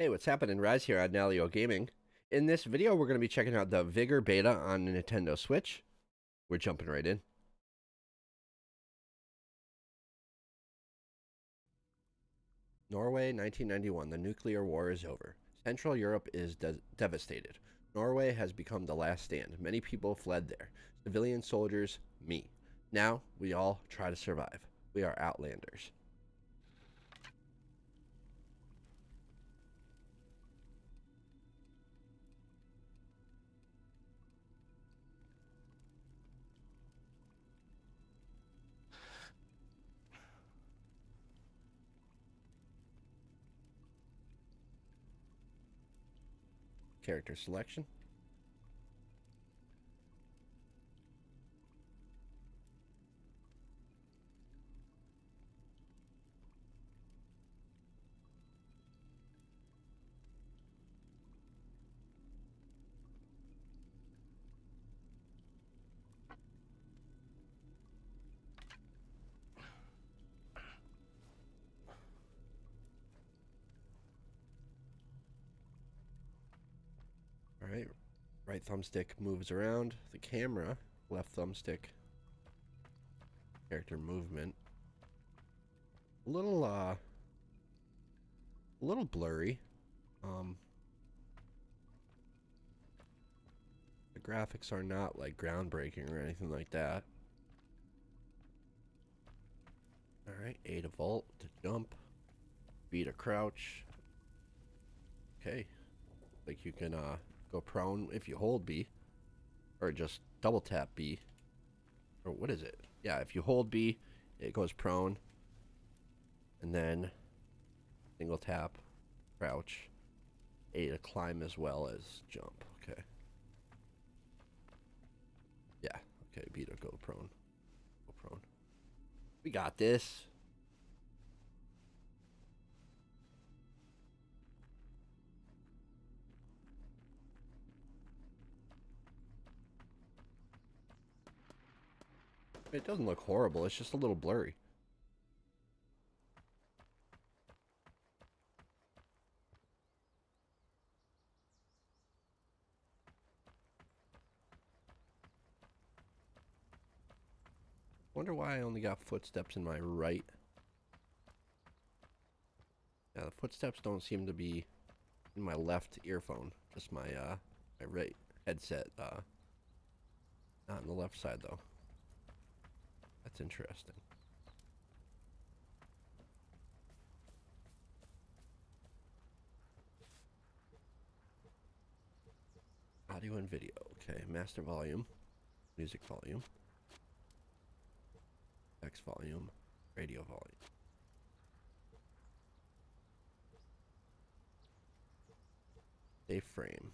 Hey, what's happening? Raz here at Nalyo Gaming. In this video, we're going to be checking out the Vigor beta on Nintendo Switch. We're jumping right in. Norway, 1991. The nuclear war is over. Central Europe is de devastated. Norway has become the last stand. Many people fled there. Civilian soldiers, me. Now, we all try to survive. We are outlanders. Character selection. Right thumbstick moves around the camera, left thumbstick character movement. A little, uh, a little blurry. Um, the graphics are not like groundbreaking or anything like that. Alright, A to vault, to jump, B to crouch. Okay. Like you can, uh, go prone if you hold B. Or just double tap B. Or what is it? Yeah, if you hold B, it goes prone. And then single tap, crouch. A to climb as well as jump. Okay. Yeah, okay, B to go prone. Go prone. We got this. It doesn't look horrible, it's just a little blurry. Wonder why I only got footsteps in my right. Yeah, the footsteps don't seem to be in my left earphone. Just my uh my right headset uh not on the left side though. That's interesting. Audio and video. Okay, master volume, music volume, X volume, radio volume. Save frame.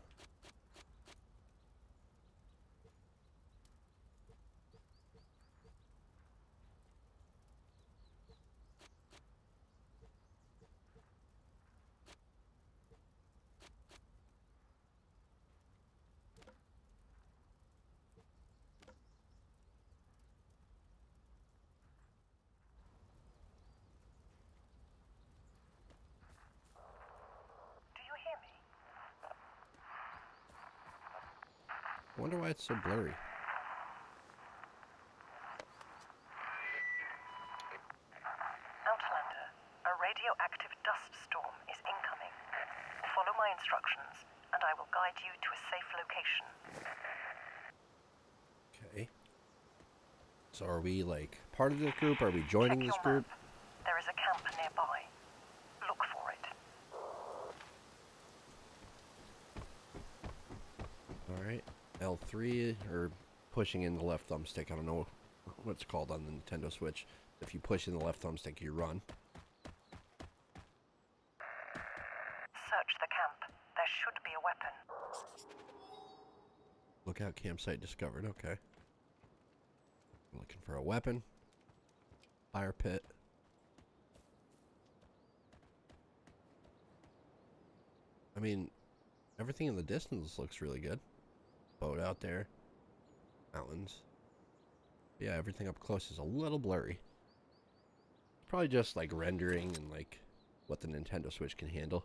Do you hear me? I wonder why it's so blurry. Outlander, a radioactive dust storm is incoming. Follow my instructions, and I will guide you to a safe location. Okay. So are we like part of this group? Are we joining Check this group? map. There is a camp nearby. Look for it. Alright. L3 or pushing in the left thumbstick. I don't know what's called on the Nintendo Switch. If you push in the left thumbstick, you run. Search the camp. There should be a weapon. Lookout campsite discovered. Okay. Looking for a weapon. Fire pit. I mean, everything in the distance looks really good. Boat out there. Mountains. Yeah, everything up close is a little blurry. Probably just like rendering and like what the Nintendo Switch can handle.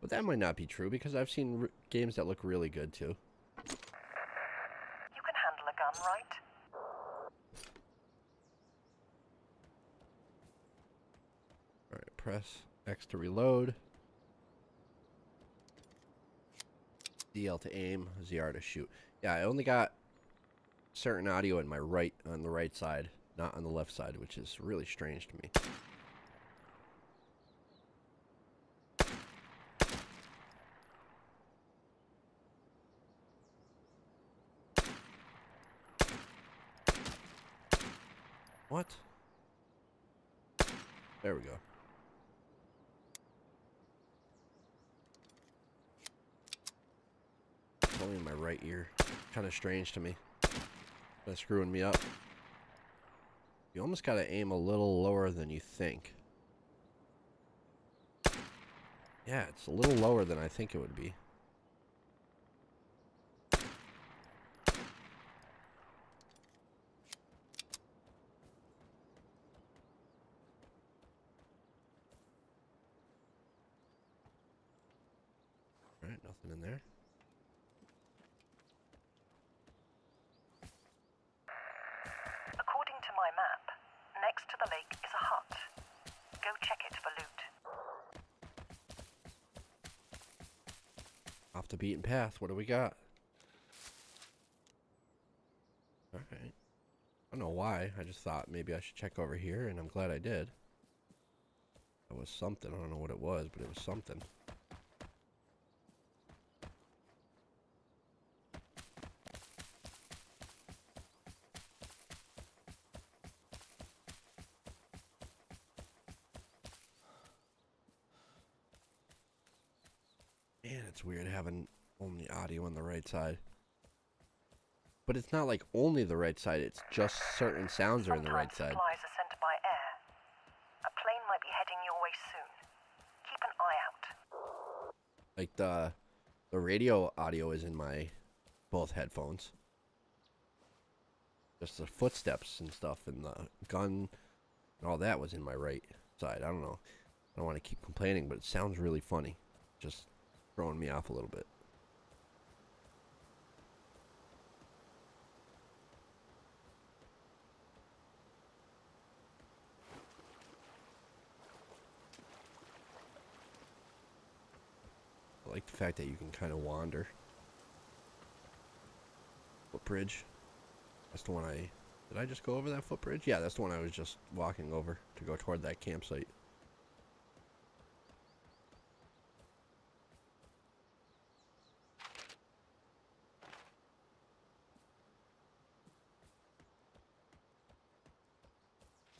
But that might not be true because I've seen r- games that look really good too. You can handle a gun, right? Alright, press X to reload. ZL to aim, ZR to shoot. Yeah, I only got certain audio in my right on the right side, not on the left side, which is really strange to me. What? There we go. It's only in my right ear. Kind of strange to me. That's screwing me up. You almost got to aim a little lower than you think. Yeah, it's a little lower than I think it would be. Alright, nothing in there. According to my map, next to the lake is a hut. Go check it for loot. Off the beaten path. What do we got? Alright. I don't know why. I just thought maybe I should check over here, and I'm glad I did. That was something. I don't know what it was, but it was something. Man, it's weird having only audio on the right side. But it's not like only the right side, it's just certain sounds are in the right Sometimes side. supplies are sent by air. A plane might be heading your way soon. Keep an eye out. Like the the radio audio is in my both headphones. Just the footsteps and stuff and the gun and all that was in my right side. I don't know. I don't want to keep complaining, but it sounds really funny. Just throwing me off a little bit. Like the fact that you can kind of wander. Footbridge. That's the one I. Did I just go over that footbridge? Yeah, that's the one I was just walking over to go toward that campsite.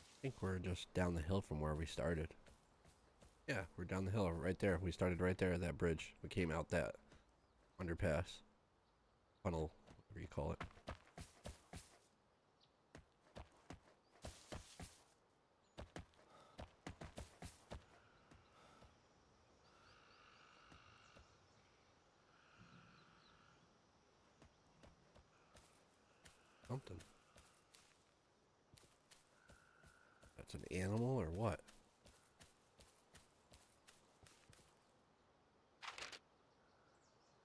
I think we're just down the hill from where we started. Yeah, we're down the hill right there. We started right there at that bridge. We came out that underpass. Funnel, whatever you call it. Something. That's an animal or what?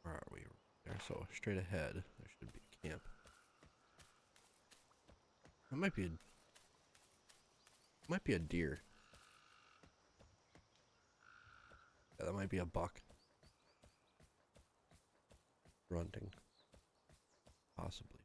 Where are we? There, so straight ahead, there should be a camp. That might be a might be a deer. Yeah, that might be a buck. Grunting. Possibly.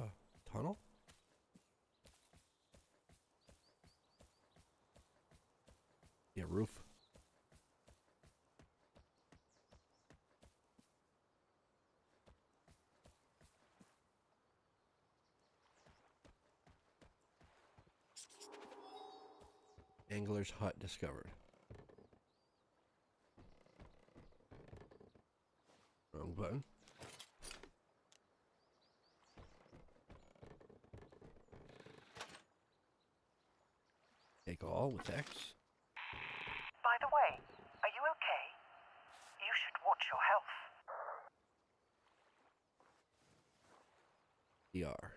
Uh, tunnel? Roof. Angler's hut discovered. Wrong button. Take all with X. By the way, are you okay? You should watch your health. DR. Right.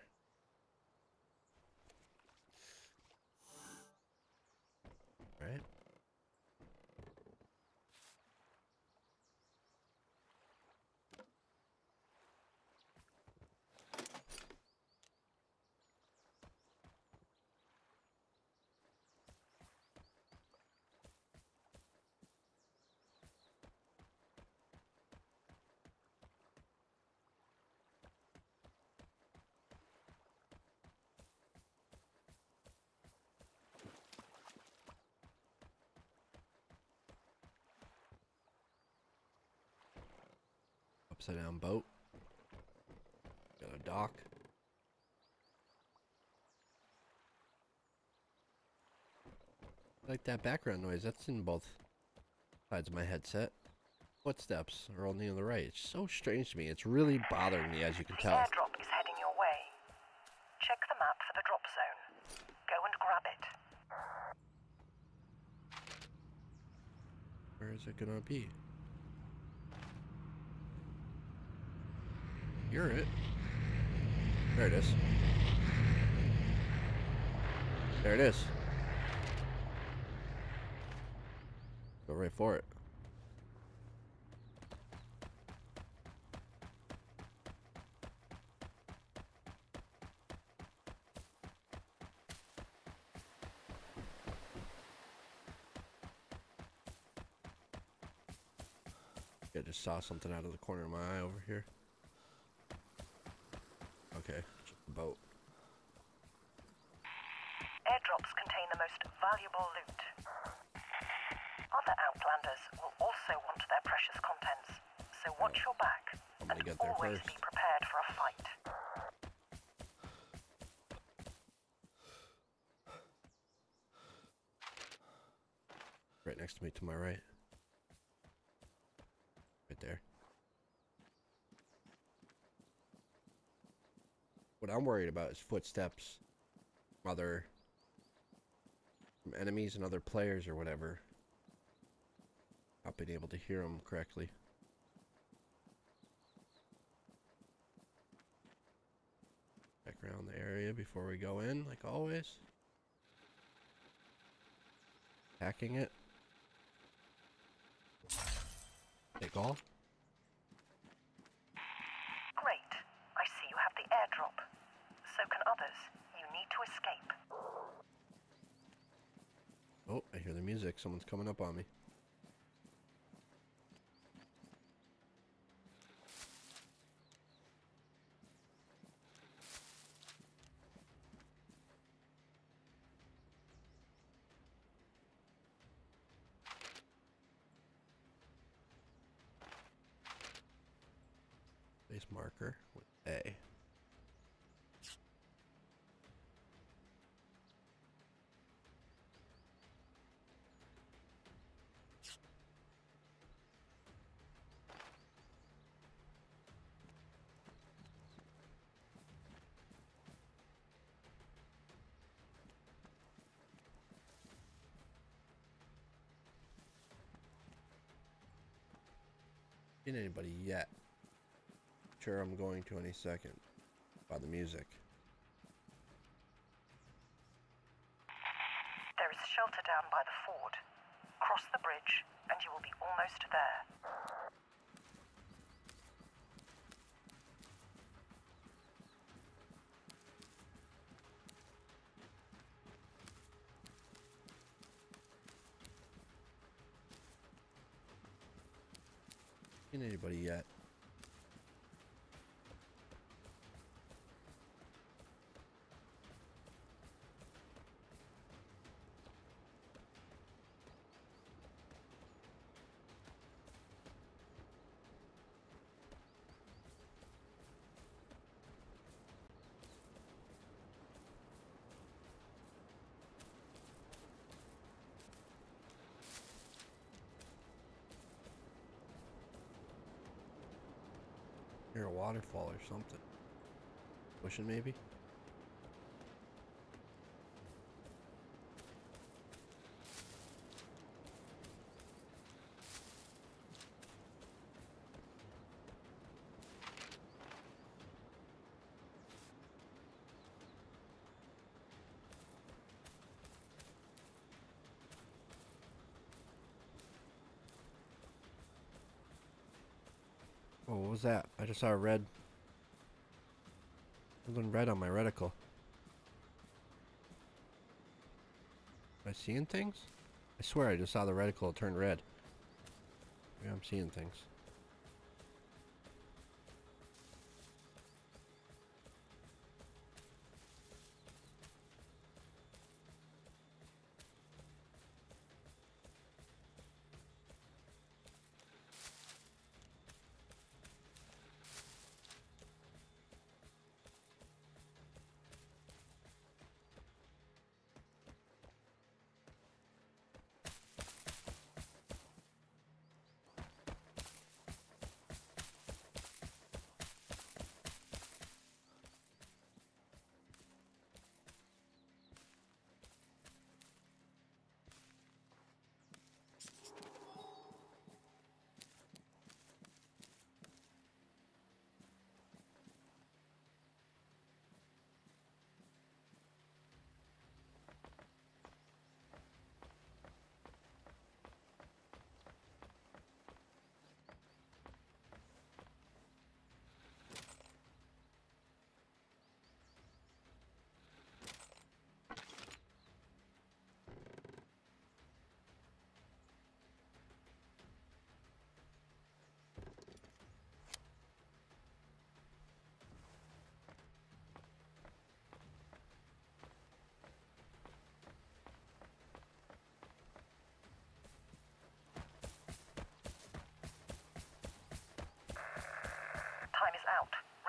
Upside down boat. Got a dock. I like that background noise. That's in both sides of my headset. Footsteps are only on the right. It's so strange to me. It's really bothering me, as you can The tell. airdrop is heading your way. Check the map for the drop zone. Go and grab it. Where is it gonna be? Hear it. There it is. There it is. Go right for it. I just saw something out of the corner of my eye over here. I'm worried about is footsteps, other enemies and other players or whatever. Not being able to hear them correctly. Check around the area before we go in, like always. Hacking it. Take all. Great. I see you have the airdrop. So can others. You need to escape. Oh, I hear the music. Someone's coming up on me. Seen anybody yet? Sure, I'm going to any second. By the music. There is shelter down by the ford. Cross the bridge, and you will be almost there. Anybody yet? Near a waterfall or something. Ocean maybe? Oh, was that? I just saw a red. Something red on my reticle. Am I seeing things? I swear I just saw the reticle turn red. Maybe I'm seeing things.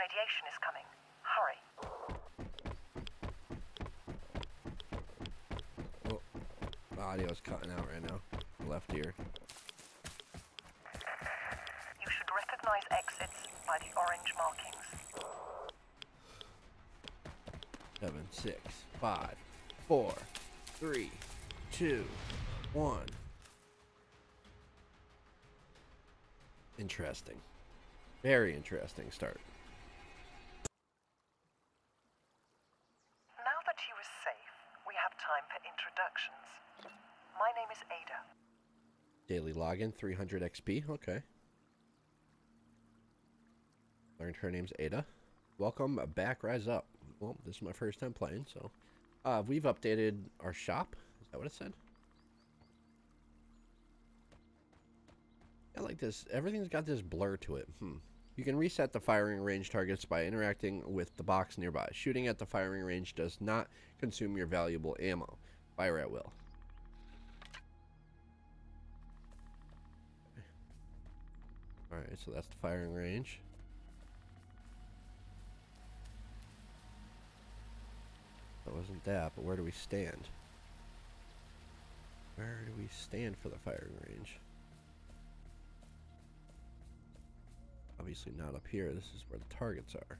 Radiation is coming. Hurry. Oh, my audio's cutting out right now. Left ear. You should recognize exits by the orange markings. Seven, six, five, four, three, two, one. Interesting. Very interesting start. Now that you are safe, we have time for introductions. My name is Ada. Daily 300 XP. Okay. Learned her name's Ada. Welcome back, Rise Up. Well, this is my first time playing, so. Uh, we've updated our shop. Is that what it said? I like this. Everything's got this blur to it. Hmm. You can reset the firing range targets by interacting with the box nearby. Shooting at the firing range does not consume your valuable ammo. Fire at will. Alright, so that's the firing range. That wasn't that, but where do we stand? Where do we stand for the firing range? Obviously not up here. This is where the targets are.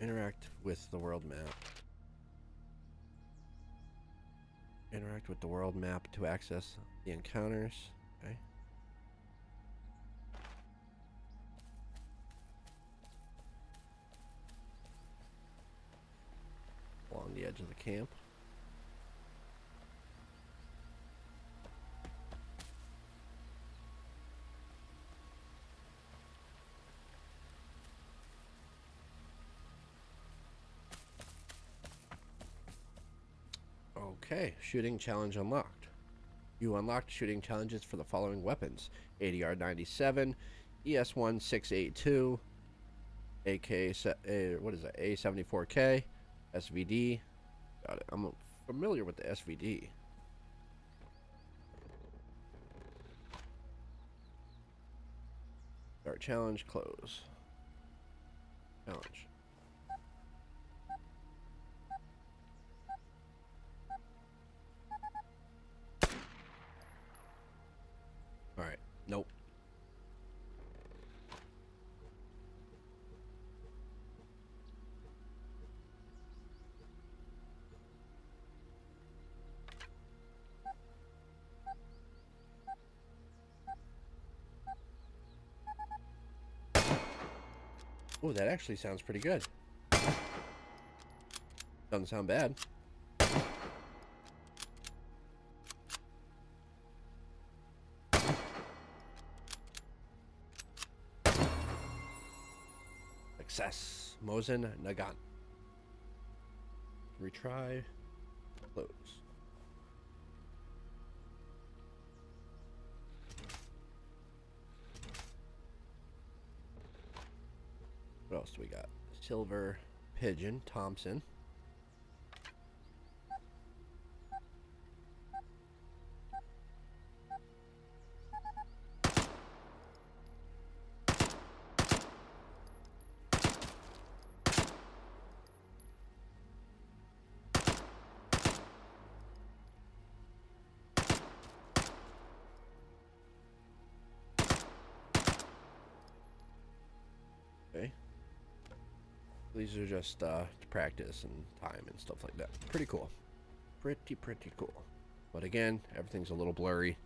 Interact with the world map. Interact with the world map to access the encounters. Okay. Along the edge of the camp. Okay, shooting challenge unlocked. You unlocked shooting challenges for the following weapons ADR 97, ES 1682, AK, se- uh, what is that? A74K, SVD. Got it. I'm familiar with the SVD. Start challenge, close. Challenge. that actually sounds pretty good. Doesn't sound bad. Success. Mosin Nagant. Retry. Close. Silver Pigeon Thompson. These are just uh, to practice and time and stuff like that. Pretty cool. Pretty, pretty cool. But again, everything's a little blurry.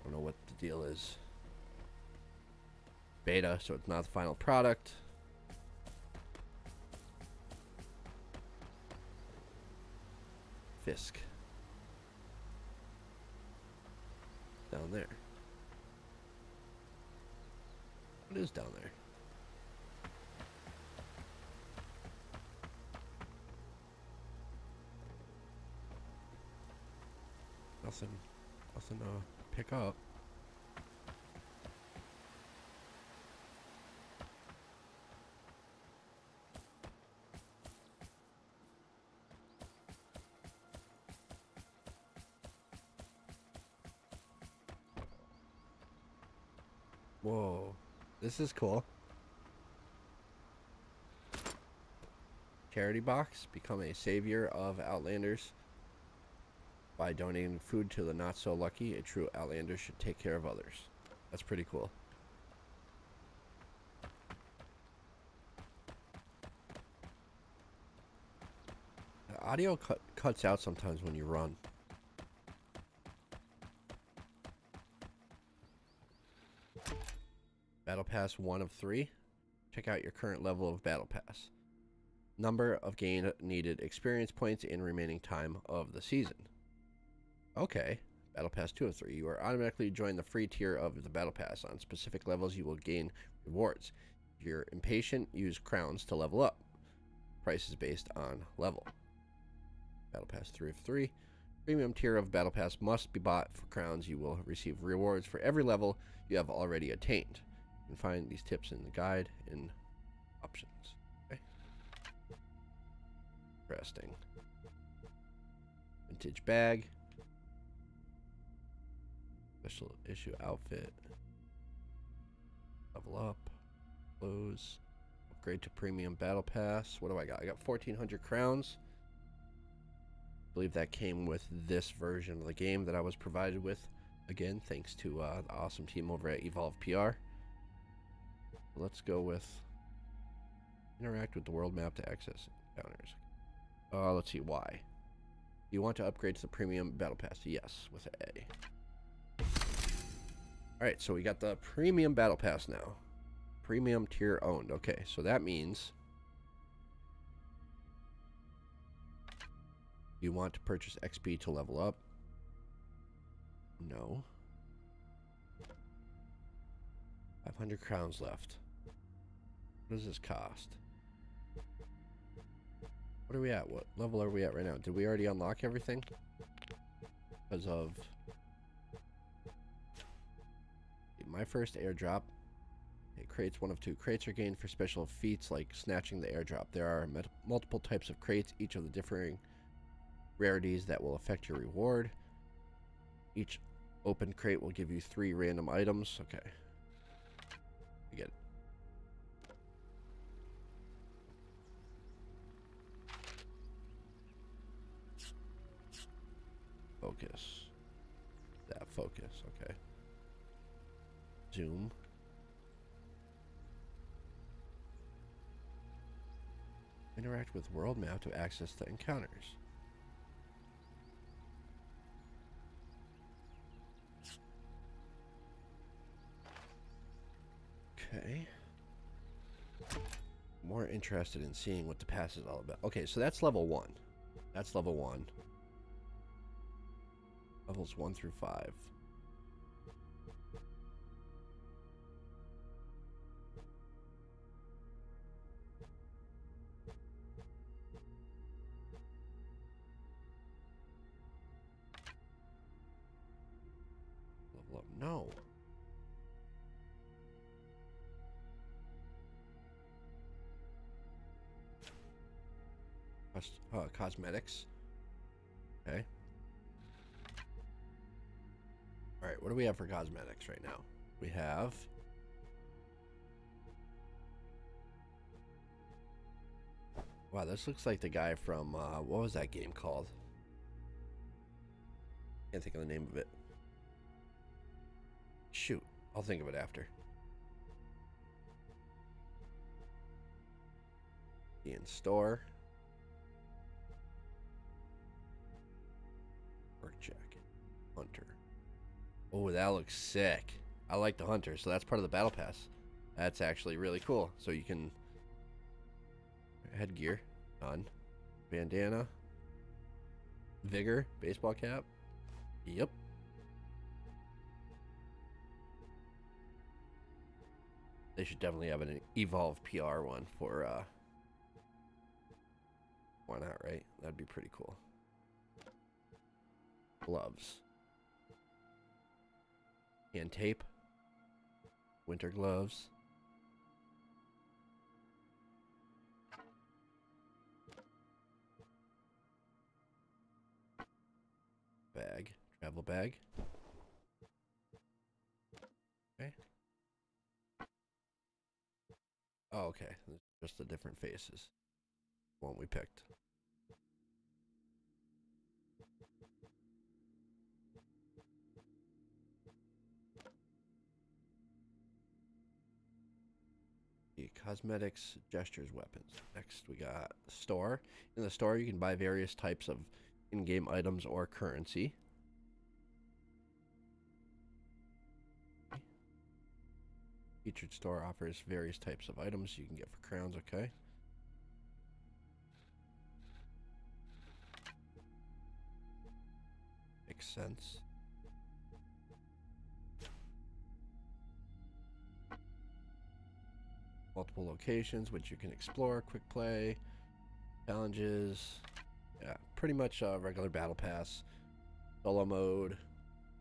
I don't know what the deal is. Beta, so it's not the final product. Fisk. Down there. What is down there? Nothing, nothing to pick up. Whoa, this is cool. Charity box, become a savior of Outlanders. By donating food to the not so lucky, a true Outlander should take care of others. That's pretty cool. The audio cut, cuts out sometimes when you run. Battle Pass 1 of 3. Check out your current level of Battle Pass. Number of gained needed experience points in remaining time of the season. Okay. Battle Pass 2 of 3. You are automatically joined the free tier of the Battle Pass. On specific levels, you will gain rewards. If you're impatient, use crowns to level up. Price is based on level. Battle Pass 3 of 3. Premium tier of Battle Pass must be bought for crowns. You will receive rewards for every level you have already attained. You can find these tips in the guide in options. Okay. Interesting. Vintage bag. Special issue outfit. Level up. Close. Upgrade to premium battle pass. What do I got? I got 1400 crowns. I believe that came with this version of the game that I was provided with. Again, thanks to uh, the awesome team over at Evolve PR. Let's go with interact with the world map to access encounters. Uh, let's see why. You want to upgrade to the premium battle pass? Yes, with A. Alright, so we got the premium battle pass now. Premium tier owned. Okay, so that means you want to purchase XP to level up. No. 500 crowns left. What does this cost? What are we at? What level are we at right now? Did we already unlock everything? Because of my first airdrop. It creates one of two crates are gained for special feats like snatching the airdrop. There are multiple types of crates, each of the differing rarities that will affect your reward. Each open crate will give you three random items. Okay. I get it. Focus. That focus, Zoom. Interact with world map to access the encounters. Okay. More interested in seeing what the pass is all about. Okay, so that's level one. That's level one. Levels one through five. Okay. All right, what do we have for cosmetics right now? We have Wow, this looks like the guy from uh, what was that game called? Can't think of the name of it. Shoot, I'll think of it after. In store. Oh, that looks sick. I like the hunter, so that's part of the battle pass. That's actually really cool. So you can headgear on. Bandana. Vigor. Baseball cap. Yep. They should definitely have an evolve pr one for uh why not right? That'd be pretty cool. Gloves and tape winter gloves bag, travel bag. Okay. Oh, okay. Just the different faces. One we picked. Cosmetics, gestures, weapons. Next, we got store. In the store, you can buy various types of in-game items or currency. Featured store offers various types of items you can get for crowns, okay? Makes sense. Multiple locations which you can explore, quick play, challenges, yeah, pretty much a regular battle pass. Solo mode,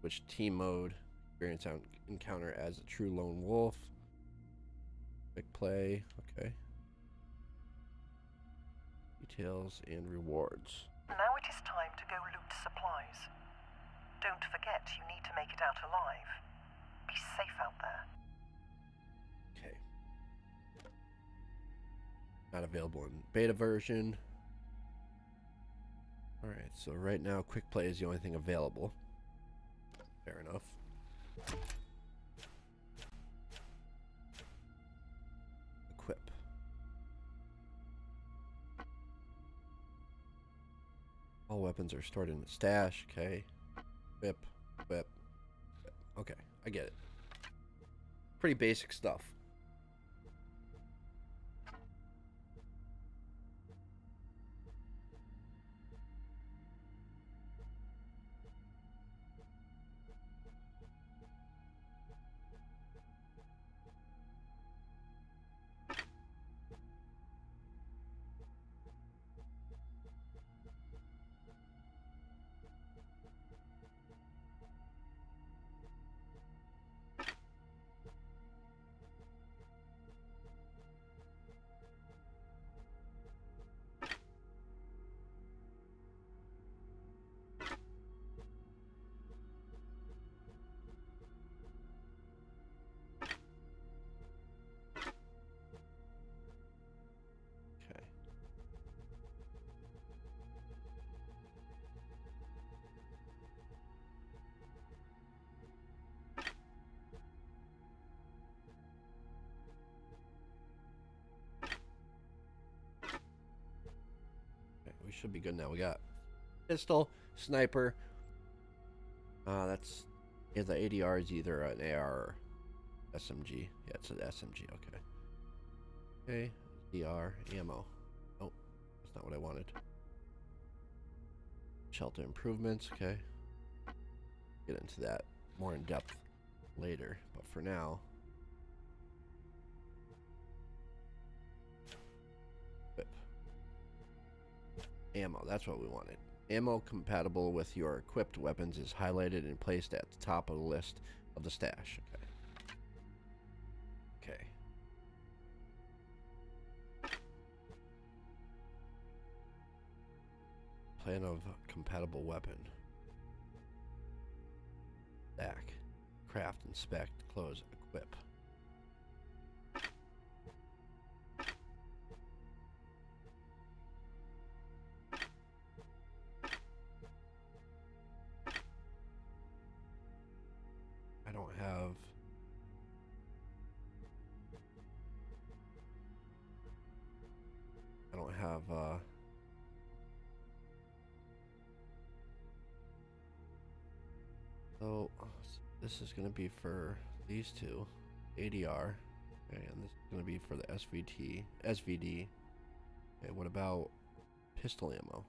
which team mode, experience encounter as a true lone wolf. Quick play, okay. Details and rewards. Now it is time to go loot supplies. Don't forget you need to make it out alive. Be safe out there. Not available in beta version. Alright, so right now quick play is the only thing available. Fair enough. Equip. All weapons are stored in the stash, okay. Whip, whip, whip. Okay, I get it. Pretty basic stuff. We should be good now. We got pistol, sniper. Uh, that's yeah. The ADR is either an AR or SMG. Yeah, it's an SMG. Okay. Okay. DR ammo. Oh, that's not what I wanted. Shelter improvements. Okay. Get into that more in depth later, but for now. Ammo, that's what we wanted. Ammo compatible with your equipped weapons is highlighted and placed at the top of the list of the stash. Okay. Okay. Plan of compatible weapon. Back. Craft, inspect, close, equip. This is going to be for these two ADR, and this is going to be for the SVT, SVD. Okay, what about pistol ammo?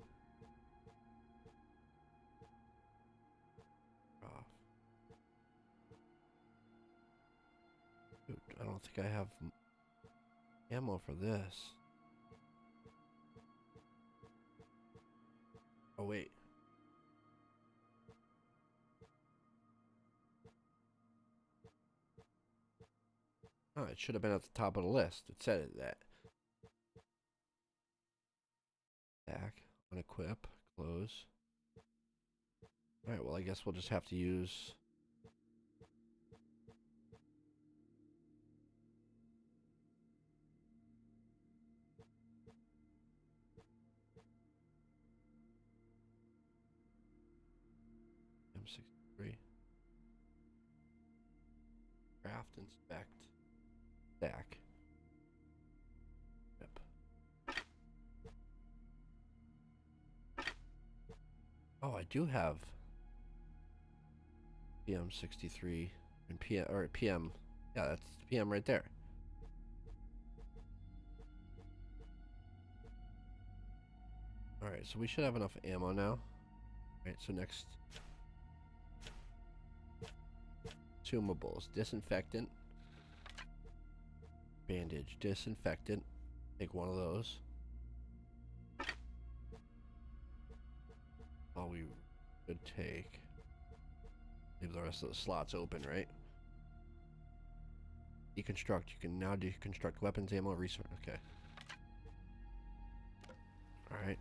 Off. I don't think I have ammo for this. Oh, wait. Oh, it should have been at the top of the list. It said it that. Back, unequip, close. Alright, well, I guess we'll just have to use. M63. Craft, inspect. I do have PM63 and PM or PM. Yeah, that's PM right there. All right, so we should have enough ammo now. All right, so next consumables, disinfectant, bandage, disinfectant. Take one of those. We could take. Leave the rest of the slots open, right? Deconstruct. You can now deconstruct weapons, ammo, resource. Okay. Alright.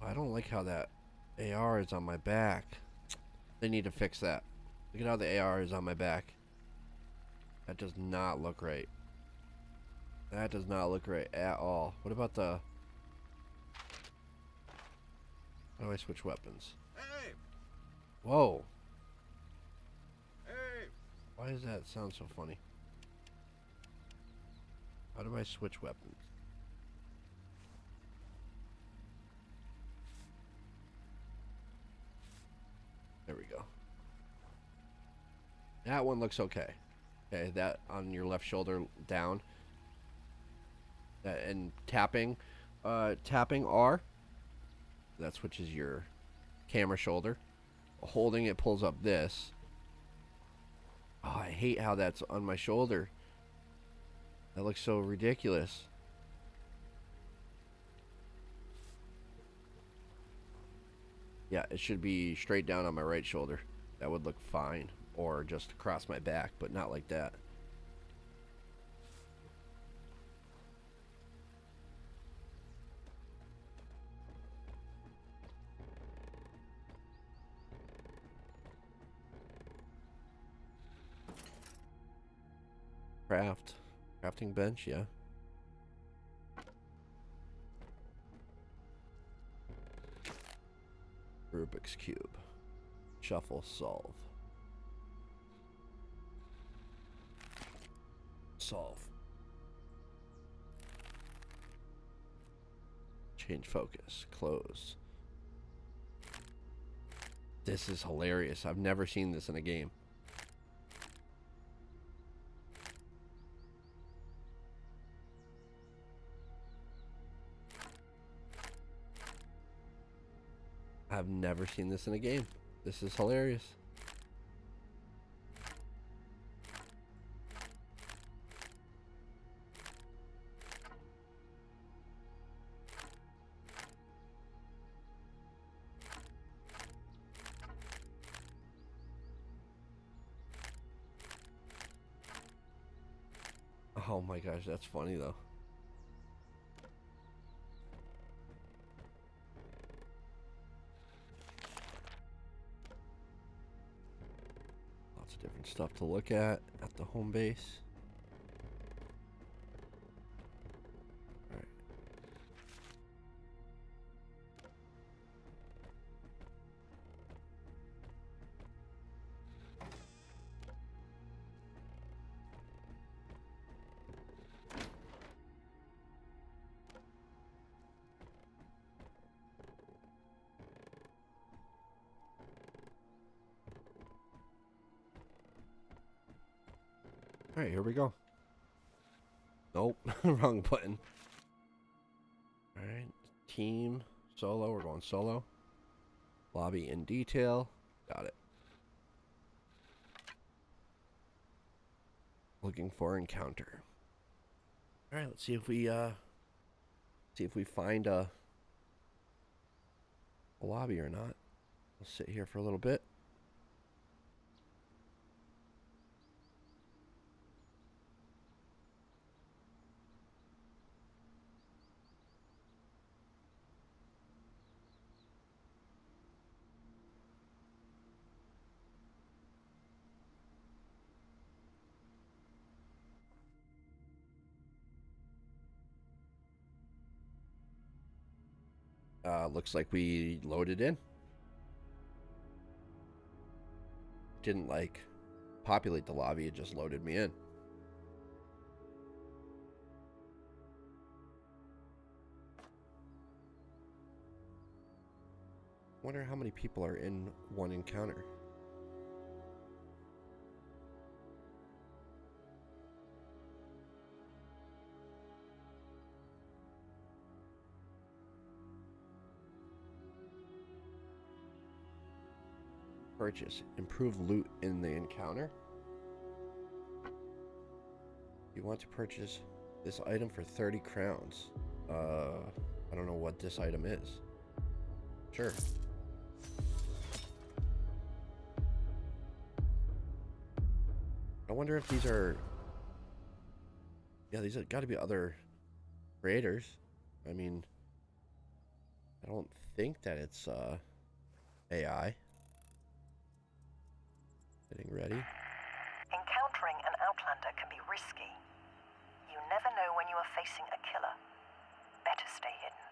I don't like how that AR is on my back. They need to fix that. Look at how the AR is on my back. That does not look right. That does not look right at all. What about the... How do I switch weapons? Hey! Whoa. Hey! Why does that sound so funny? How do I switch weapons? There we go. That one looks okay. Okay, that on your left shoulder down. That and tapping, uh, tapping R. That switches your camera shoulder. Holding it pulls up this. Oh, I hate how that's on my shoulder. That looks so ridiculous. Yeah, it should be straight down on my right shoulder. That would look fine. Or just across my back, but not like that. Craft. Crafting bench, yeah. Rubik's Cube. Shuffle, solve. Solve. Change focus. Close. This is hilarious. I've never seen this in a game. I've never seen this in a game. This is hilarious. Oh my gosh, that's funny though. Stuff to look at at the home base. Alright, here we go. Nope, wrong button. Alright, team, solo, we're going solo. Lobby in detail, got it. Looking for encounter. Alright, let's see if we, uh, see if we find a, a lobby or not. We'll sit here for a little bit. Uh, looks like we loaded in. Didn't like populate the lobby, it just loaded me in. Wonder how many people are in one encounter. Purchase. Improve loot in the encounter. You want to purchase this item for 30 crowns. Uh, I don't know what this item is. Sure. I wonder if these are... Yeah, these have got to be other creators. I mean, I don't think that it's uh, AI. Getting ready. Encountering an Outlander can be risky. You never know when you are facing a killer. Better stay hidden.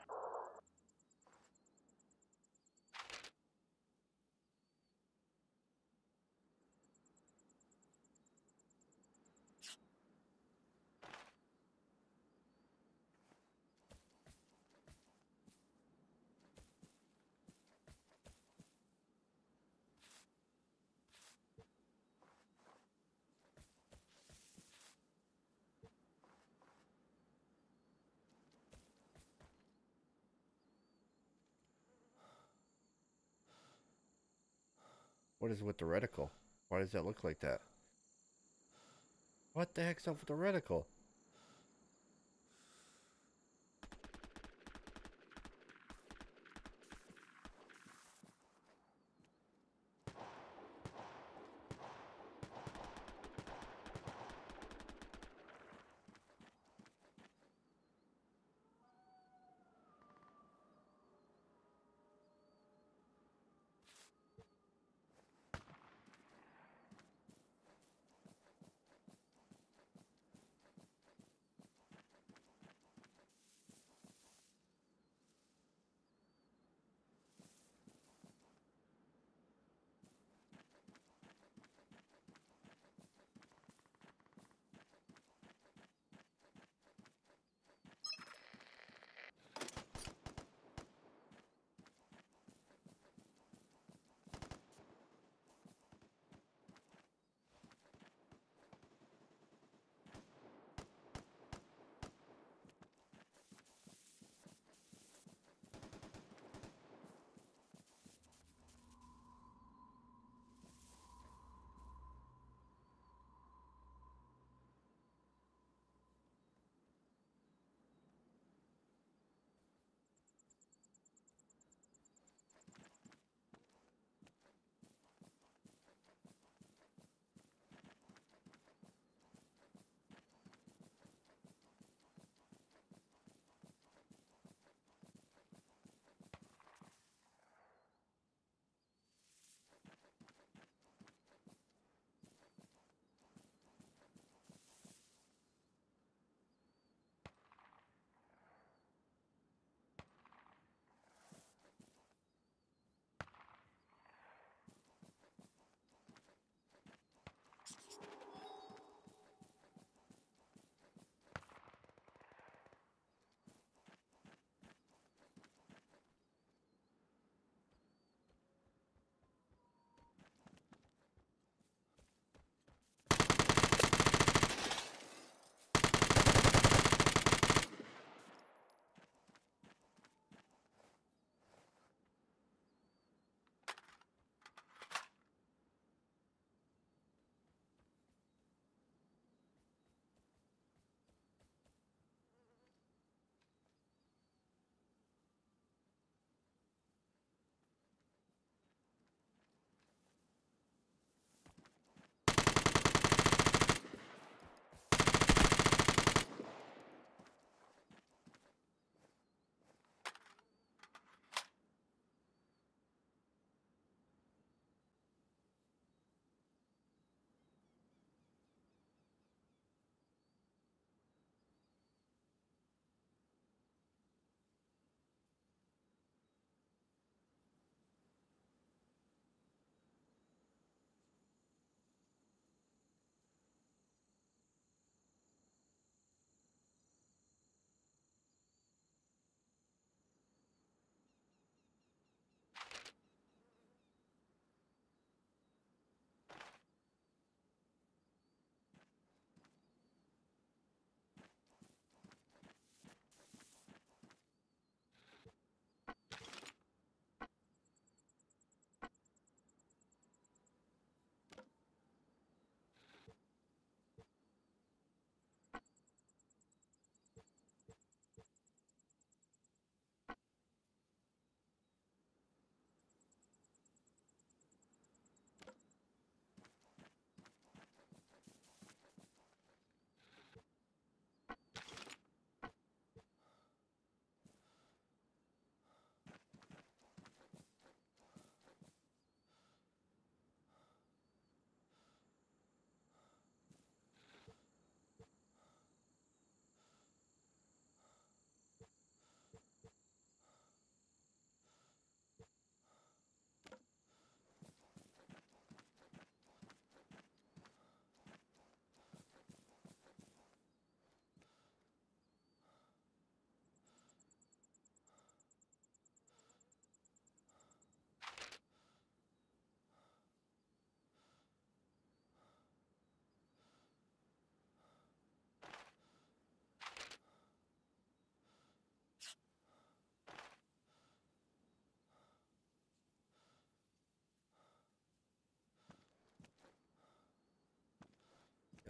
What is with the reticle? Why does that look like that? What the heck's up with the reticle?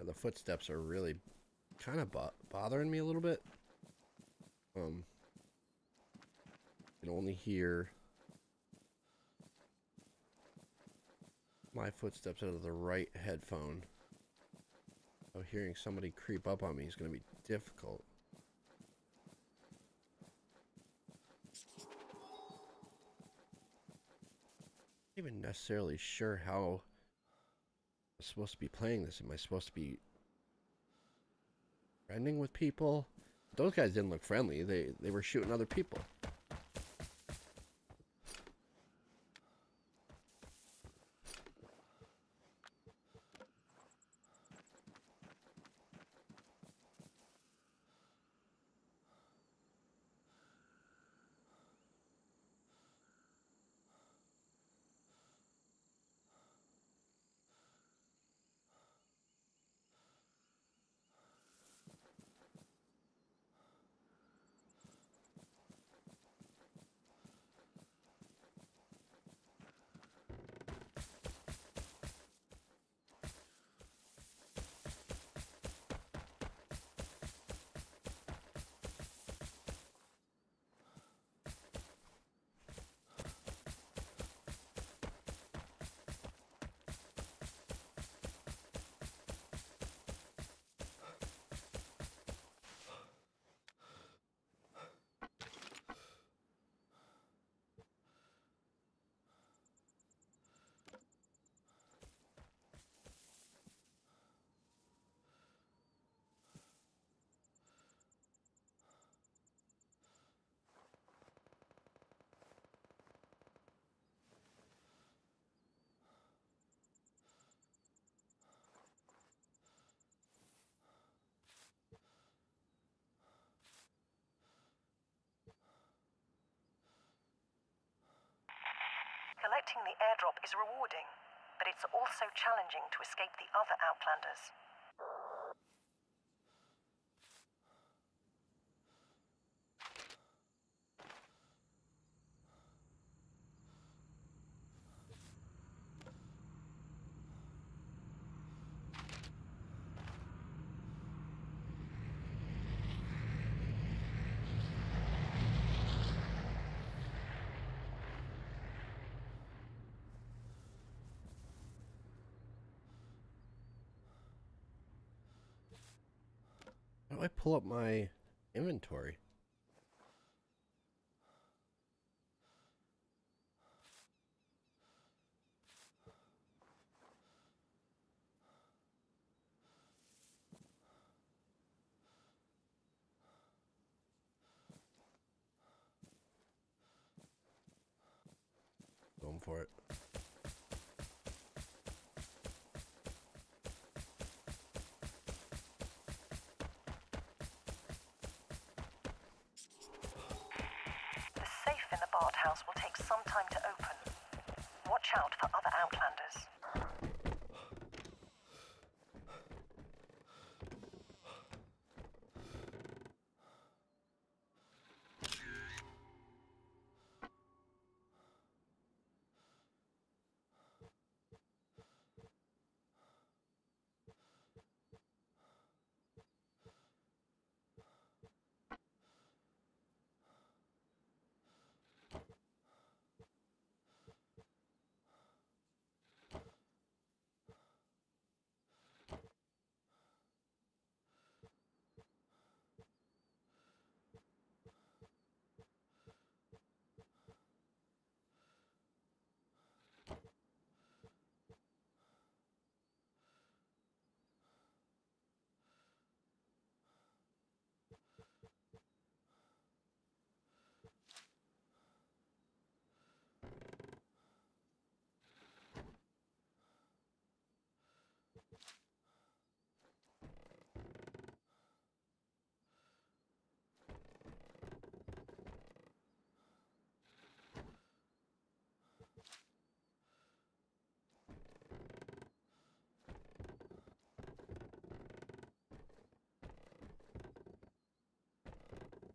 The footsteps are really kind of bo bothering me a little bit. Um, I can only hear my footsteps out of the right headphone. So hearing somebody creep up on me is going to be difficult. even necessarily sure how Supposed to be playing this. Am I supposed to be friending with people? Those guys didn't look friendly. They they were shooting other people. Collecting the airdrop is rewarding, but it's also challenging to escape the other Outlanders. How do I pull up my inventory?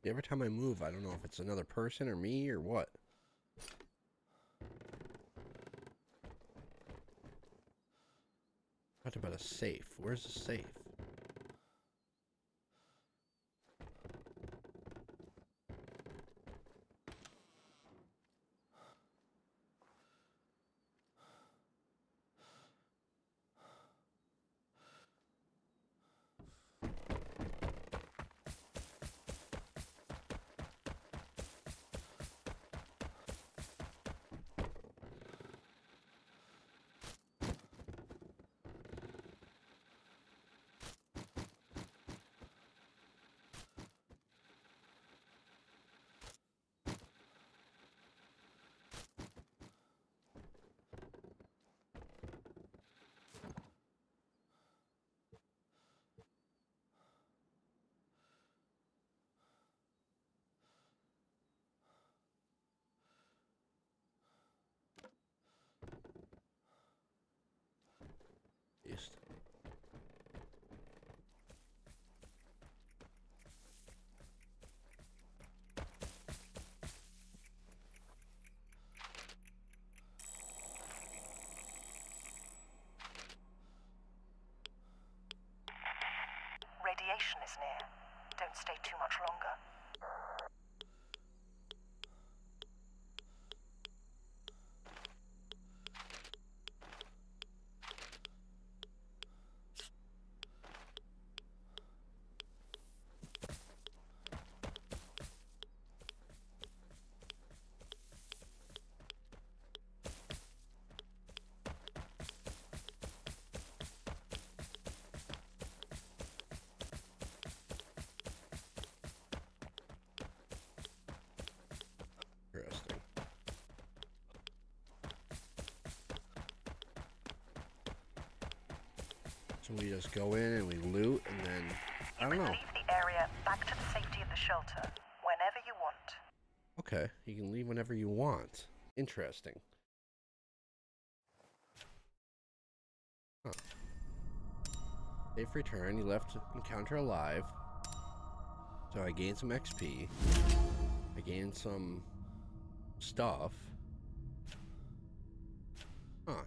Every time I move, I don't know if it's another person or me or what. Talked about a safe. Where's the safe? Destination is near. Don't stay too much longer. Interesting. So we just go in and we loot and then I don't know. leave the area back to the safety of the shelter whenever you want. Okay, you can leave whenever you want. Interesting. Huh. Safe return. You left encounter alive. So I gained some XP. I gained some stuff. Huh.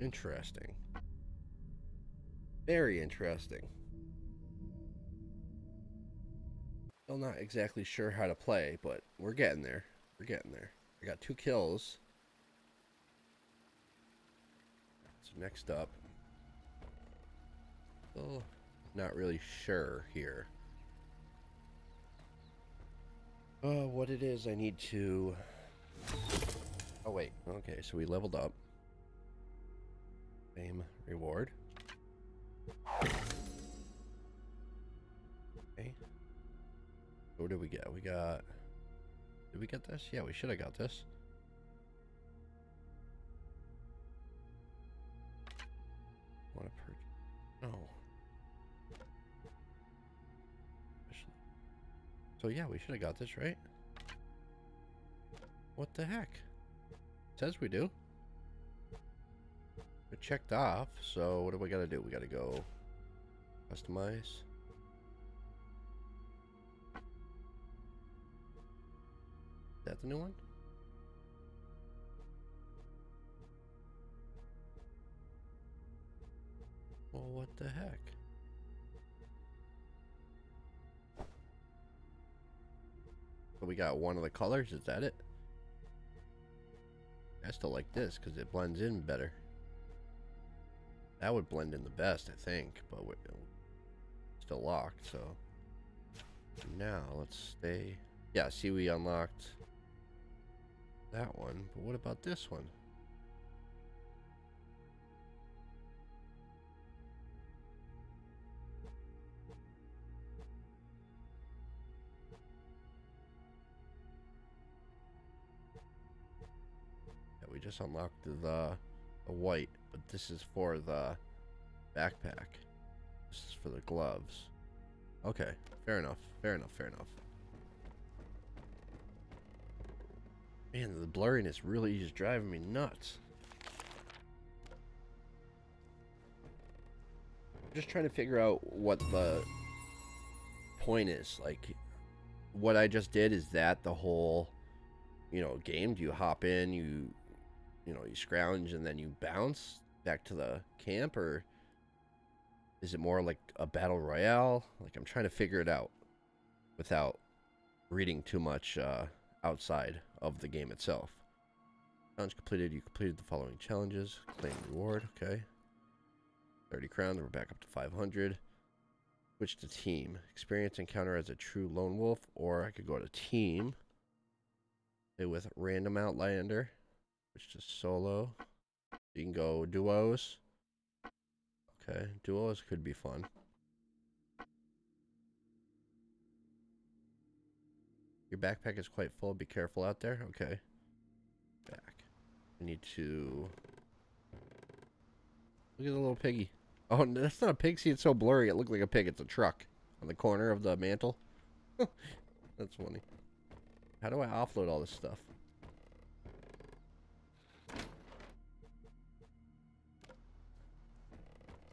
Interesting. Very interesting. Still not exactly sure how to play, but we're getting there. We're getting there. I got two kills. So next up. Still not really sure here. Uh, what it is I need to... Oh wait, okay, so we leveled up. Same reward. What did we get? We got. Did we get this? Yeah, we should have got this. Want to purchase? No. So yeah, we should have got this, right? What the heck? says we do. It checked off, so what do we gotta do? We gotta go customize. That the new one? Well, what the heck? So we got one of the colors, is that it? I still like this because it blends in better. That would blend in the best, I think, but we're still locked, so. Now, let's stay. Yeah, see, we unlocked that one, but what about this one? Yeah, we just unlocked the, the white, but this is for the backpack. This is for the gloves. Okay, fair enough. Fair enough. Fair enough. Man, the blurriness really is driving me nuts. I'm Just trying to figure out what the point is. Like, what I just did is that the whole, you know, game? Do you hop in, you, you know, you scrounge and then you bounce back to the camp, or is it more like a battle royale? Like, I'm trying to figure it out without reading too much uh, outside of the game itself. Challenge completed. You completed the following challenges. Claim reward. Okay. 30 crowns. We're back up to 500. Switch to team. Experience encounter as a true lone wolf, or I could go to team. Play with random outlander. Switch to solo. You can go duos. Okay, duos could be fun. Your backpack is quite full. Be careful out there. Okay. Back. I need to. Look at the little piggy. Oh, that's not a pig. See, it's so blurry. It looked like a pig. It's a truck on the corner of the mantle. that's funny. How do I offload all this stuff?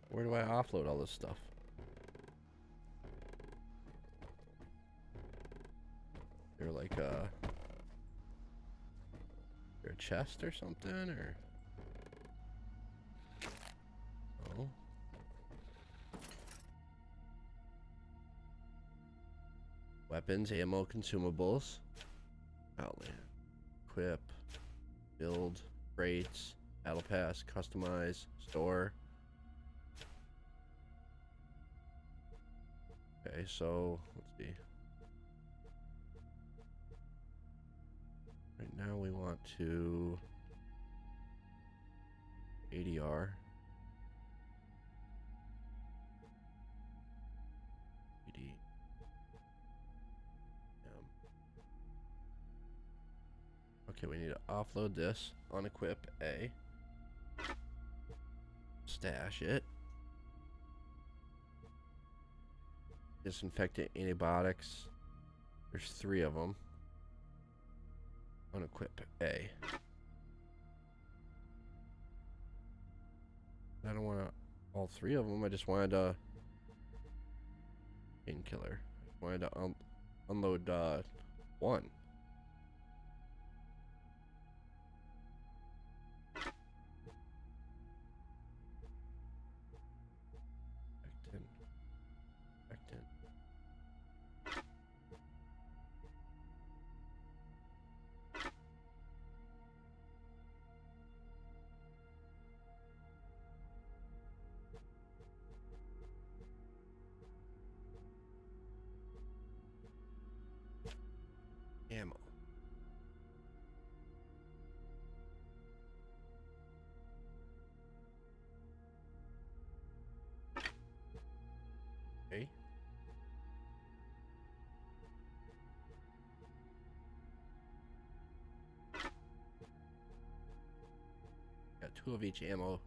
Where do I offload all this stuff? They're like uh there a chest or something or Oh. Weapons, ammo, consumables. Outland. Equip. Build. Rates. Battle pass. Customize. Store. Okay, so let's see. Right now we want to ADR. AD. Okay, we need to offload this, unequip A, stash it, disinfectant antibiotics. There's three of them. Unequip A. I don't want to all three of them. I just wanted to painkiller. I wanted to un unload uh, one. Two of each ammo.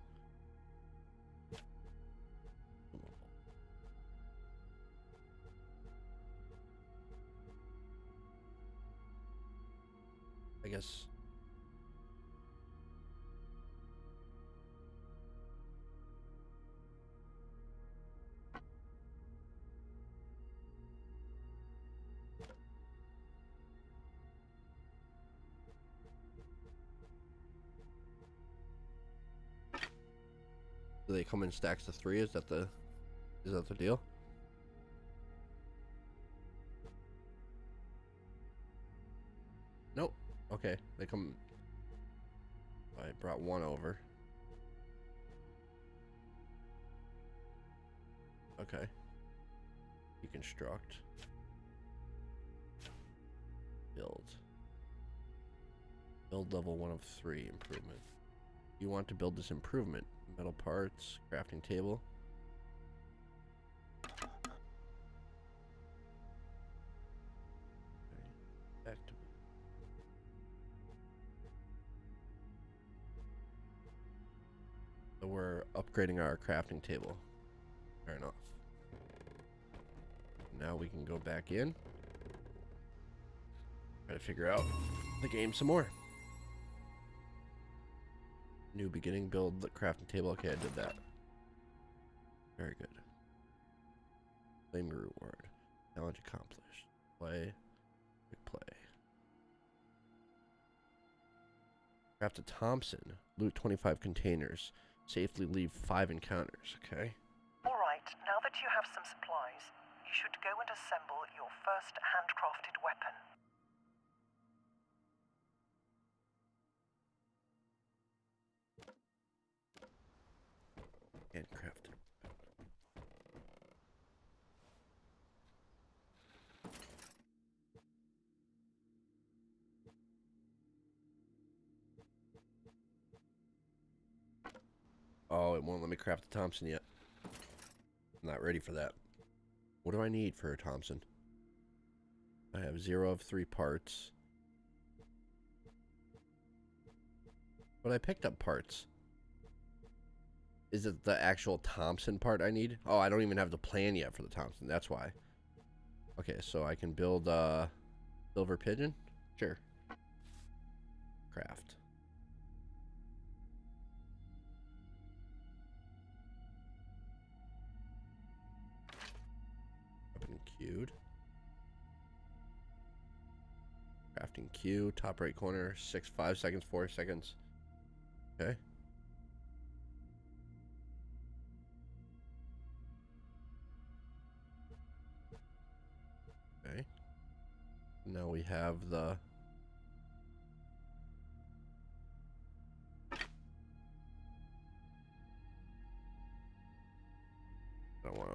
They come in stacks of three? Is that the is that the deal? Nope. Okay, they come. I brought one over. Okay. Deconstruct. Build. Build level one of three improvement. You want to build this improvement. Metal parts, crafting table. So we're upgrading our crafting table. Fair enough. Now we can go back in. Try to figure out the game some more. New beginning, build the crafting table. Okay, I did that. Very good. Claim your reward. Challenge accomplished. Play. Play. Craft a Thompson. Loot 25 containers. Safely leave 5 encounters. Okay. Alright, now that you have some supplies, you should go and assemble your first handcrafted weapon. Handcrafted. Oh, it won't let me craft the Thompson yet. I'm not ready for that. What do I need for a Thompson? I have zero of three parts. But I picked up parts. Is it the actual Thompson part I need? Oh, I don't even have the plan yet for the Thompson. That's why. Okay, so I can build uh silver pigeon? Sure. Craft. Weapon queued. Crafting queue, top right corner, six, five seconds, four seconds. Okay. Now we have the I don't want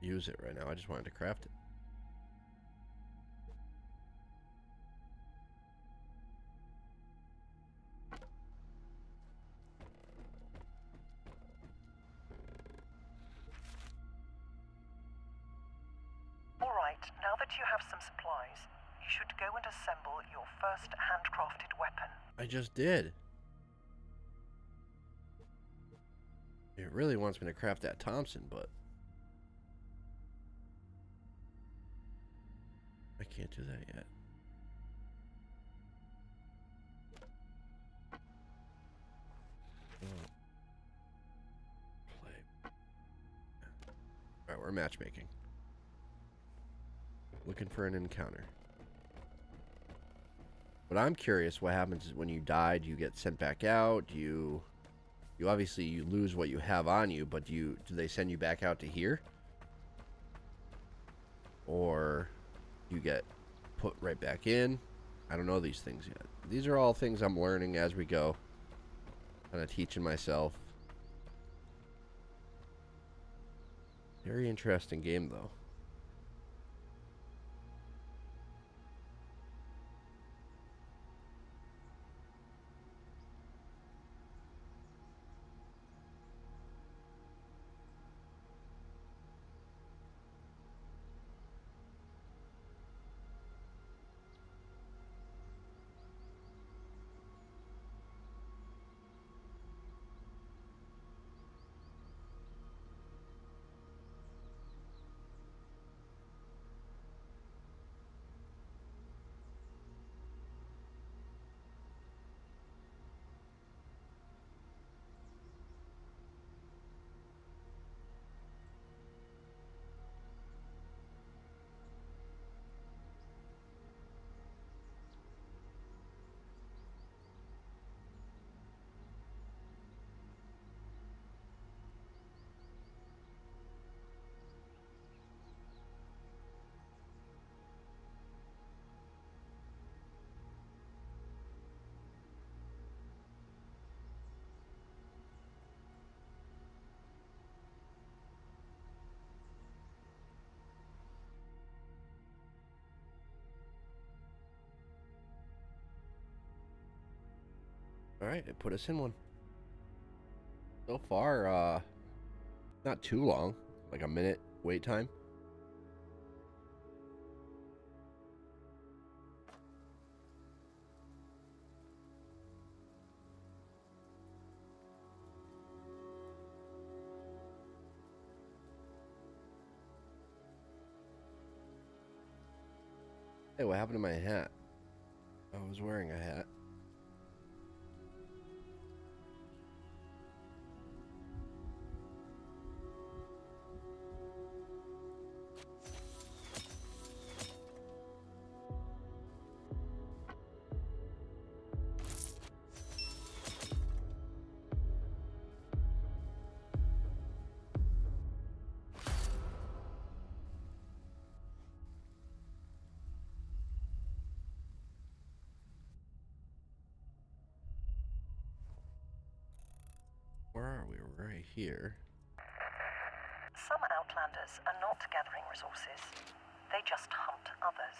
to use it right now. I just wanted to craft it. Should go and assemble your first handcrafted weapon. I just did. It really wants me to craft that Thompson, but I can't do that yet. Oh. Play. Alright, we're matchmaking. Looking for an encounter. But I'm curious what happens is when you die, do you get sent back out? Do you you obviously you lose what you have on you, but do you do they send you back out to here? Or you get put right back in? I don't know these things yet. These are all things I'm learning as we go. Kind of teaching myself. Very interesting game though. Alright, it put us in one. So far, uh, not too long. Like a minute wait time. Hey, what happened to my hat? I was wearing a hat. Resources, they just hunt others.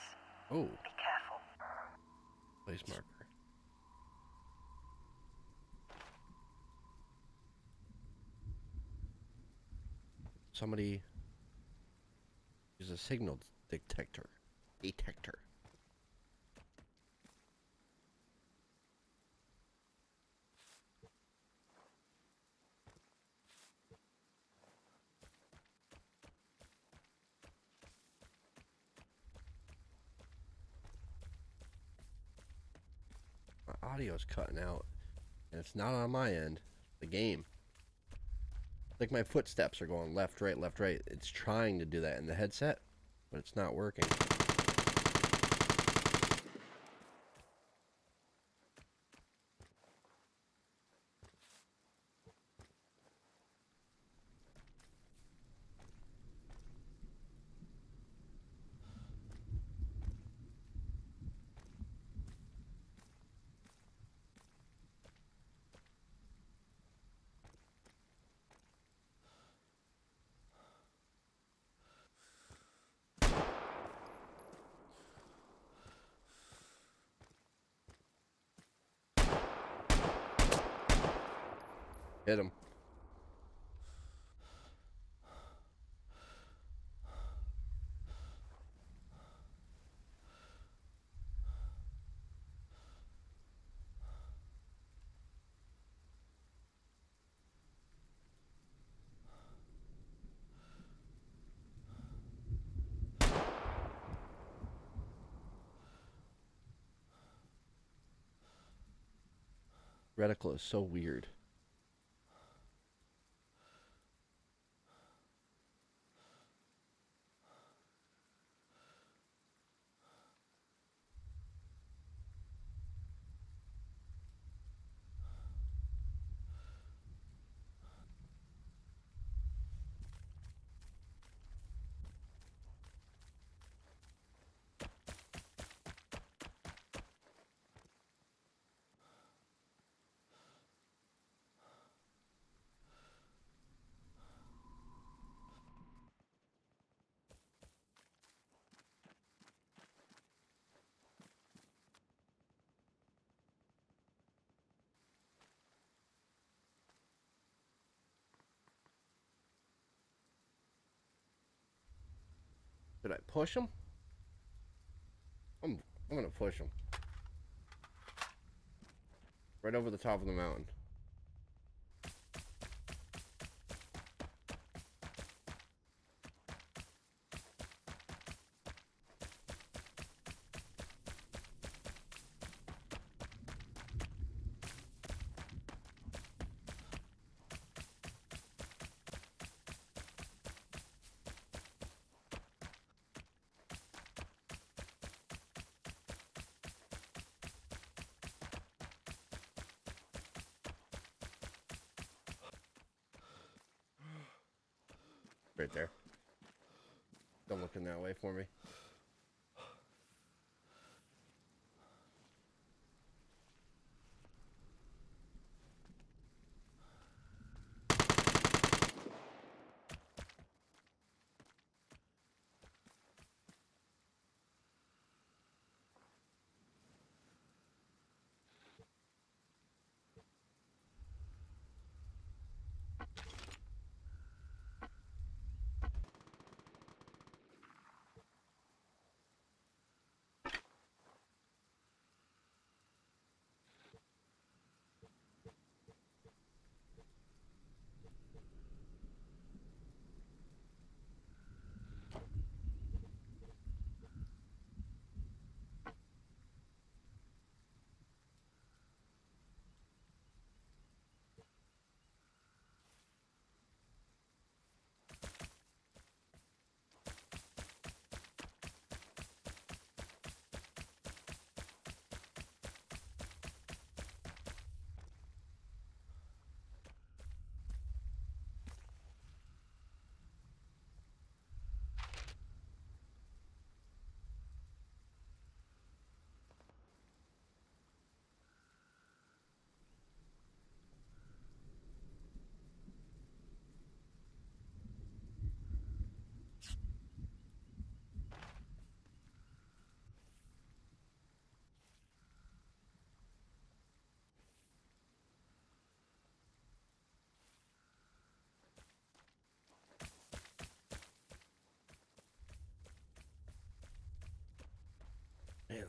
Oh, Be careful. place marker. Somebody use a signal detector. Detector. My audio's cutting out, and it's not on my end. The game. Like my footsteps are going left, right, left, right. It's trying to do that in the headset, but it's not working. Hit him. Reticle is so weird. Did I push him? I'm I'm gonna push him. Right over the top of the mountain.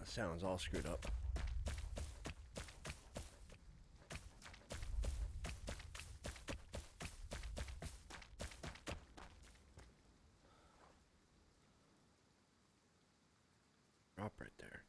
The sound's all screwed up. Drop right there.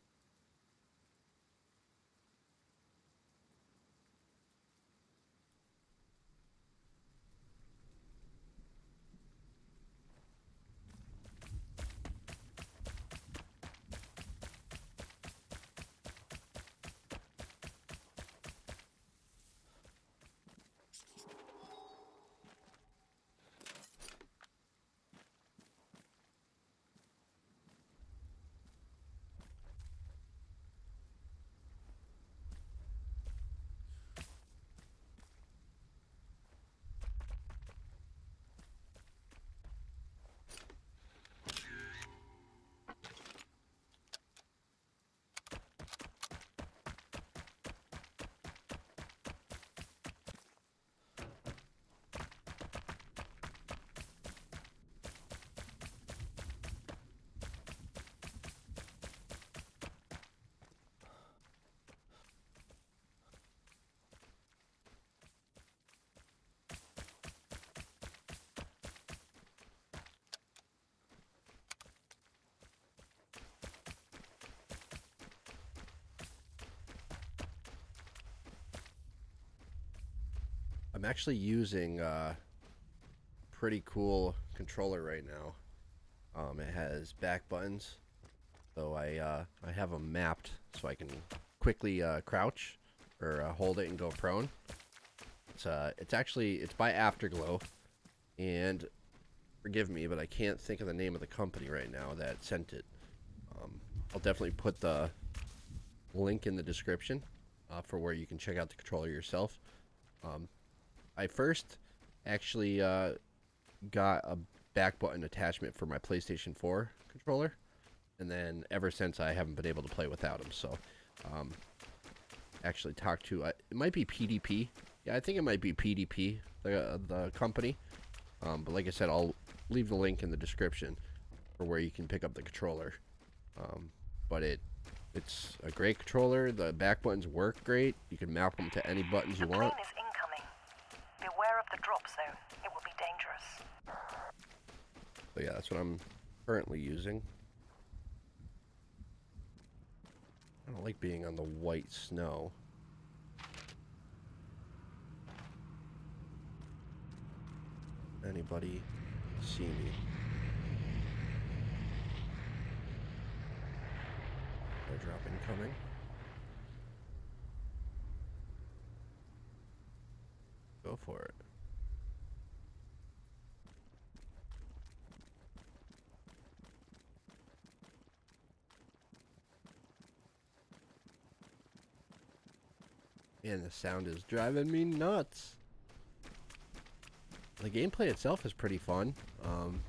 I'm actually using uh, a pretty cool controller right now. Um, it has back buttons, so I uh, I have them mapped so I can quickly uh, crouch or uh, hold it and go prone. It's uh, it's actually it's by Afterglow, and forgive me, but I can't think of the name of the company right now that sent it. Um, I'll definitely put the link in the description uh, for where you can check out the controller yourself. Um, I first actually uh, got a back button attachment for my PlayStation 4 controller, and then ever since I haven't been able to play without them. So, um, actually talked to uh, it might be PDP. Yeah, I think it might be PDP, the uh, the company. Um, but like I said, I'll leave the link in the description for where you can pick up the controller. Um, but it it's a great controller. The back buttons work great. You can map them to any buttons you want. plane is incoming. Beware of the drop zone. It will be dangerous. So yeah, that's what I'm currently using. I don't like being on the white snow. Anybody see me? Airdrop incoming. Go for it. Man, the sound is driving me nuts. The gameplay itself is pretty fun. Um,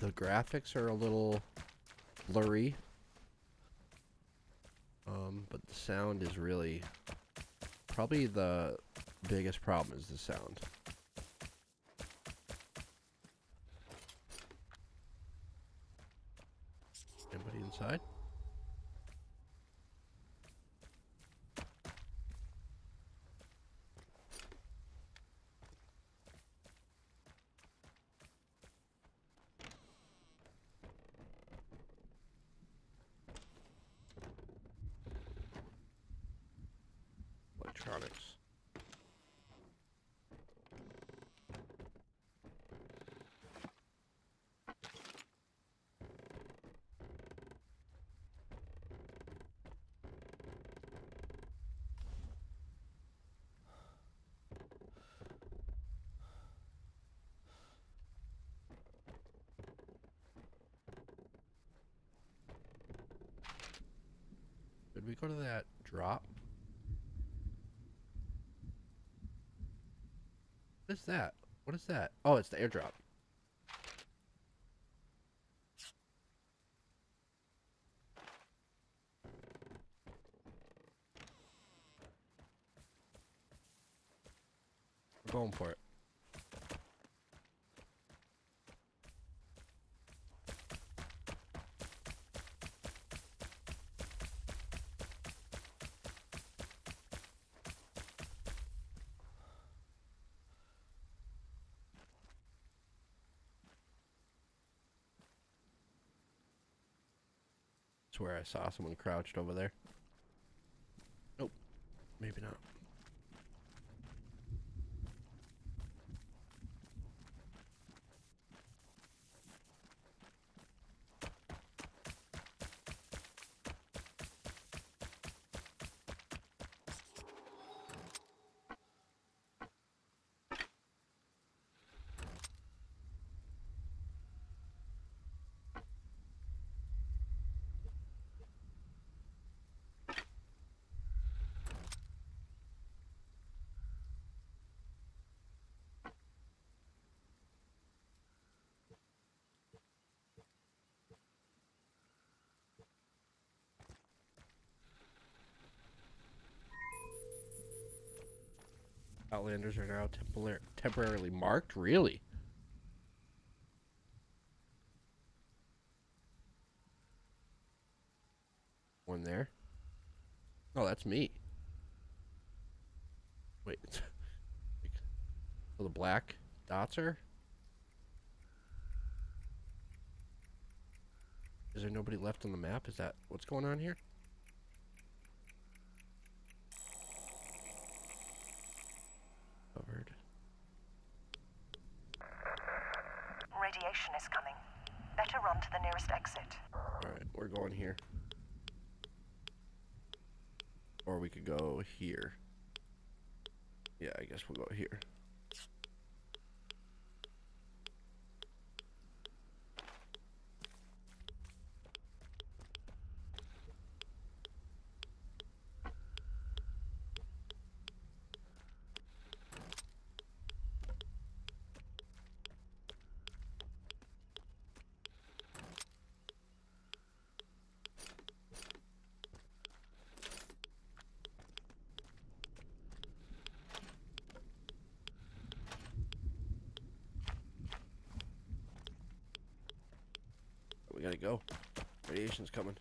the graphics are a little blurry. Um, but the sound is really probably the biggest problem is the sound. Anybody inside? Electronics. Did we go to that drop? What is that? What is that? Oh, it's the airdrop. We're going for it. Swear I saw someone crouched over there. Nope. Maybe not. Outlanders are now tempor- temporarily marked? Really? One there. Oh, that's me. Wait. Oh, the black dots are? Is there nobody left on the map? Is that what's going on here? Covered. Radiation is coming. Better run to the nearest exit. Alright, we're going here. Or we could go here. Yeah, I guess we'll go here. We gotta go. Radiation's coming.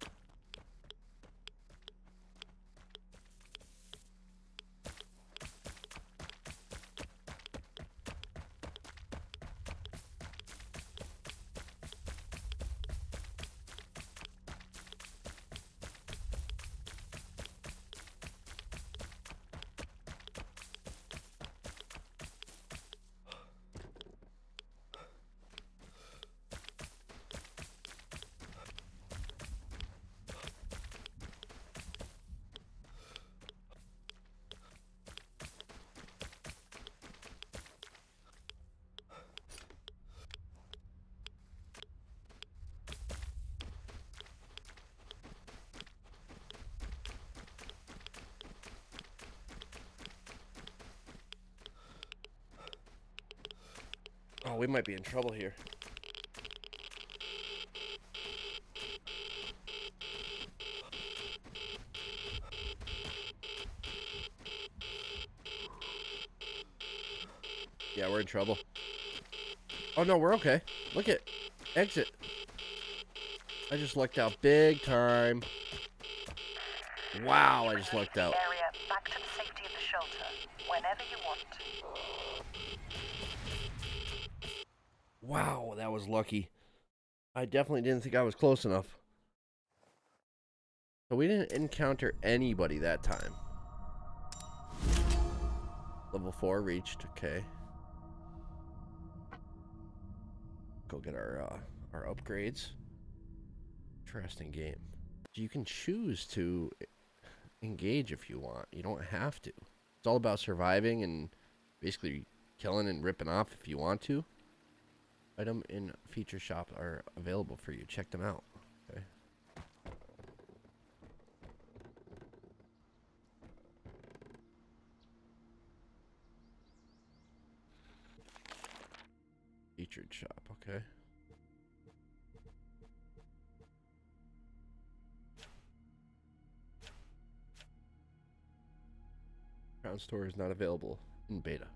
We might be in trouble here. Yeah, we're in trouble. Oh no, we're okay. Look at exit. I just lucked out big time. Wow, I just lucked out. Area back to the safety of the shelter whenever you want. Wow, that was lucky. I definitely didn't think I was close enough. So we didn't encounter anybody that time. Level 4 reached, okay. Go get our uh, our upgrades. Interesting game. You can choose to engage if you want. You don't have to. It's all about surviving and basically killing and ripping off if you want to. Item in feature shop are available for you. Check them out. Okay. Featured shop, okay. Crown store is not available in beta.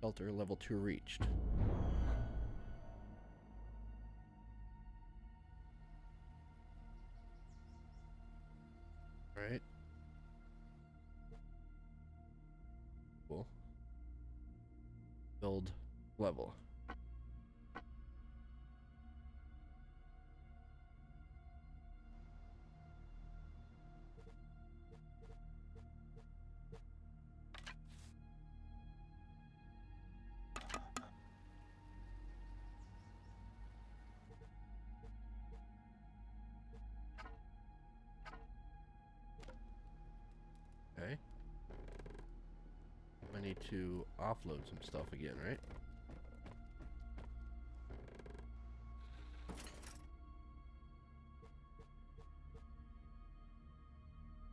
Shelter level 2 reached. Need to offload some stuff again, right?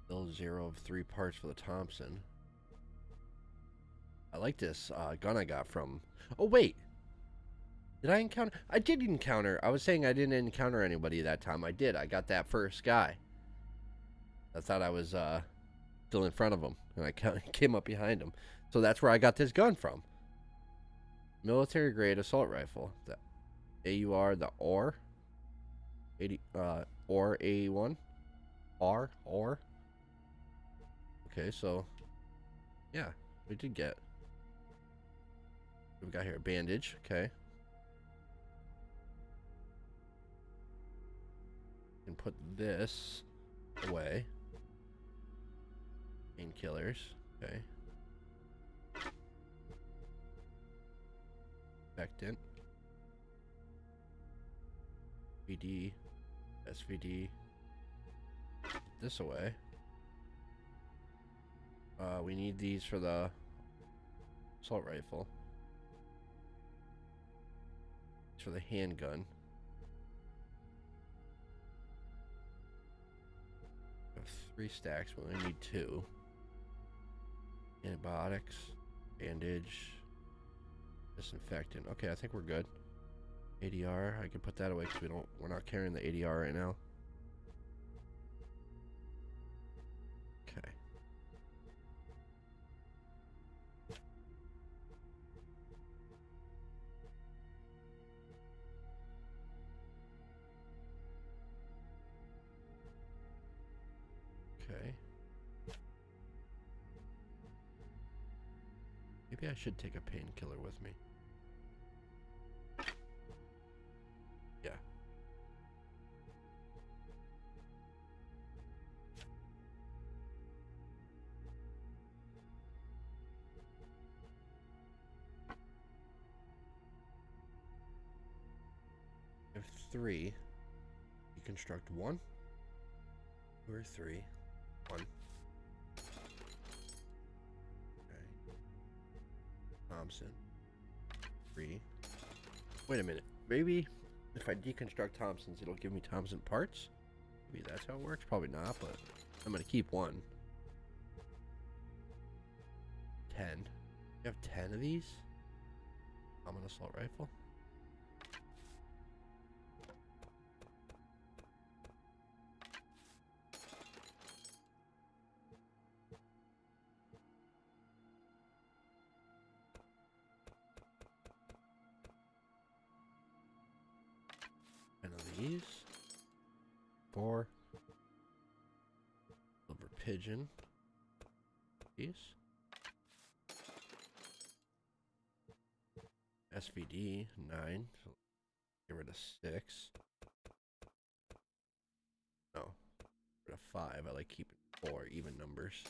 Still zero of three parts for the Thompson. I like this uh, gun I got from... Oh, wait! Did I encounter... I did encounter... I was saying I didn't encounter anybody that time. I did. I got that first guy. I thought I was... Uh, still in front of him, and I came up behind him. So that's where I got this gun from. Military grade assault rifle. The AUR, the OR. 80, uh, OR A1. R, OR. Okay, so, yeah, we did get. We got here a bandage, okay. And put this away. Painkillers. Okay. Expectant. VD. SVD. This away. Uh, we need these for the assault rifle. For the handgun. We have three stacks, we only need two. Antibiotics, bandage, disinfectant. Okay, I think we're good. ADR, I can put that away because we don't we're not carrying the ADR right now. Should take a painkiller with me. Yeah. I have three. You construct one. Or three. One. Thompson. Three. Wait a minute. Maybe if I deconstruct Thompson's, it'll give me Thompson parts? Maybe that's how it works? Probably not, but I'm going to keep one. Ten. You have ten of these? I'm an assault rifle. These. Four. Silver pigeon. These. SVD, nine. So get rid of six. No. Get rid of five. I like keeping four even numbers.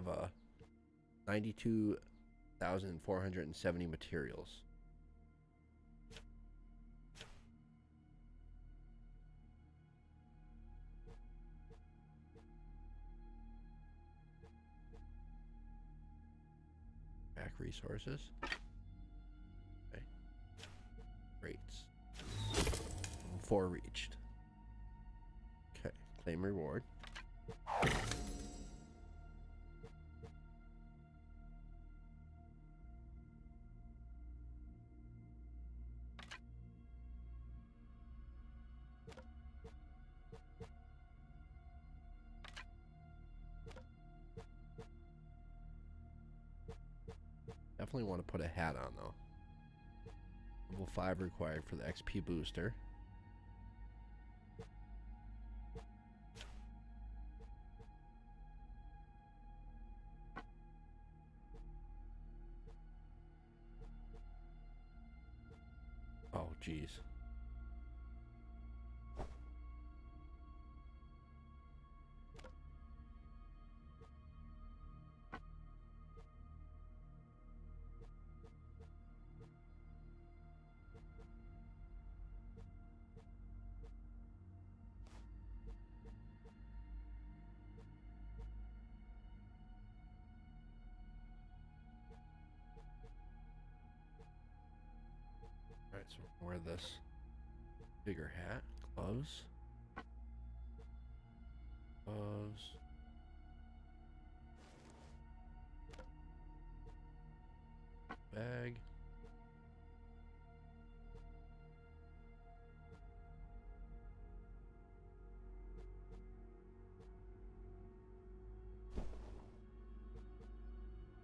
Have uh, 92,470 materials. Back resources. Okay. Rates. Four reached. Okay. Claim reward. Put a hat on though. Level 5 required for the XP booster. Gloves, gloves. Bag.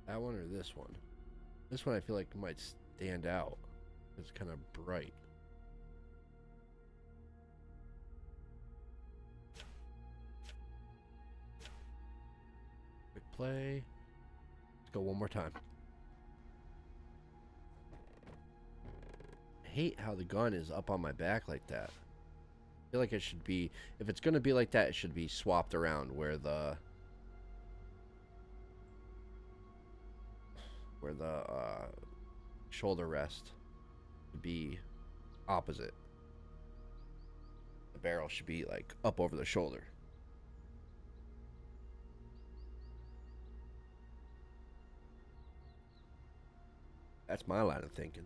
That one or this one? This one I feel like might stand out. It's kind of bright. Play. Let's go one more time. I hate how the gun is up on my back like that. I feel like it should be, if it's going to be like that, it should be swapped around where the, where the uh, shoulder rest would be opposite. The barrel should be like up over the shoulder. That's my line of thinking.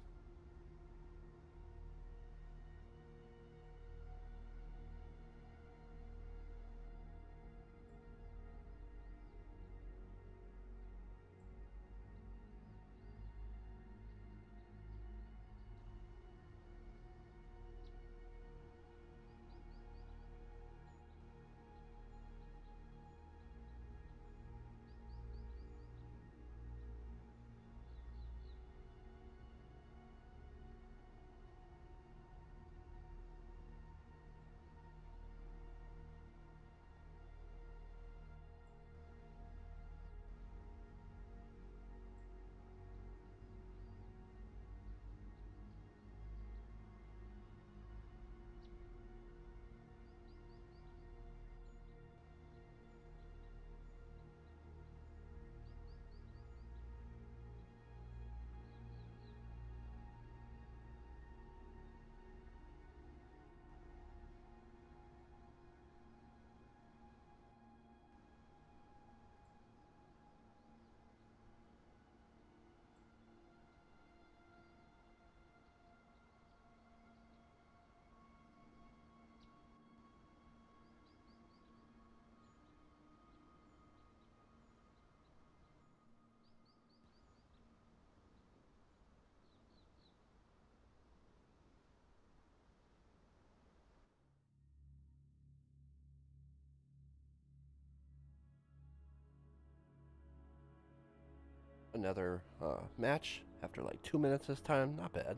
Another uh, match after like two minutes this time. Not bad.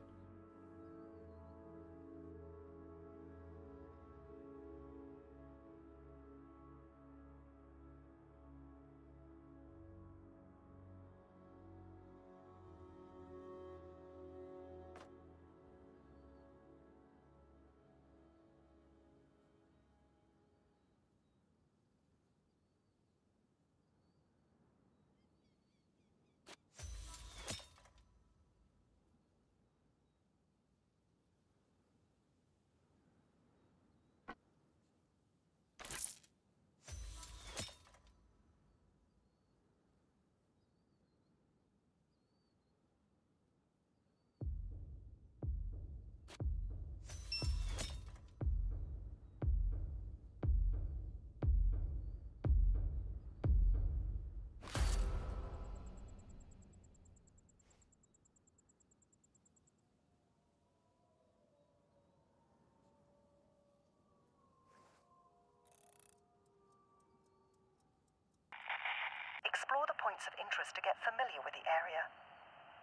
Explore the points of interest to get familiar with the area.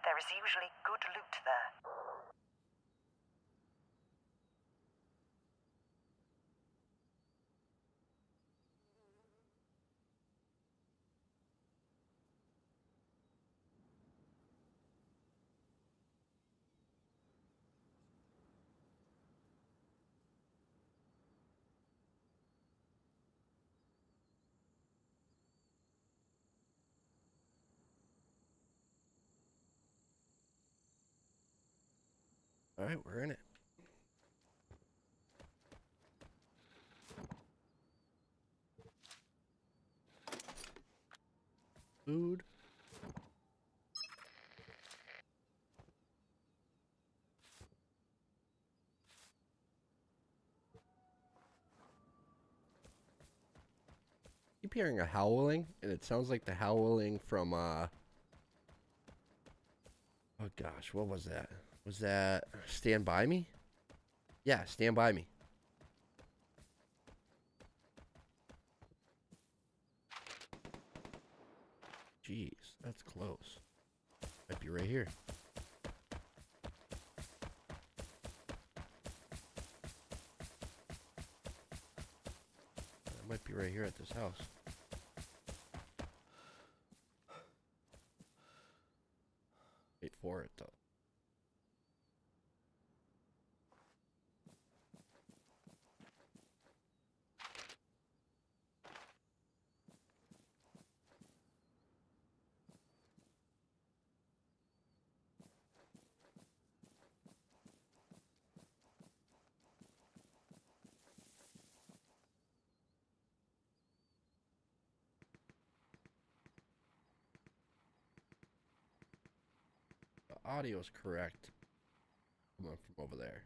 There is usually good loot there. All right, we're in it. Food. keep hearing a howling, and it sounds like the howling from uh Oh gosh, what was that? was that Stand By Me? Yeah, Stand By Me. Jeez, that's close. Might be right here. That might be right here at this house. Wait for it, though. Audio is correct. From over there.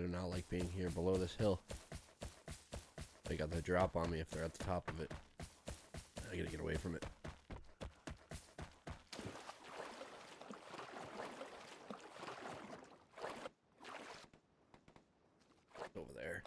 I do not like being here below this hill. They got the drop on me if they're at the top of it. I gotta get away from it. Over there.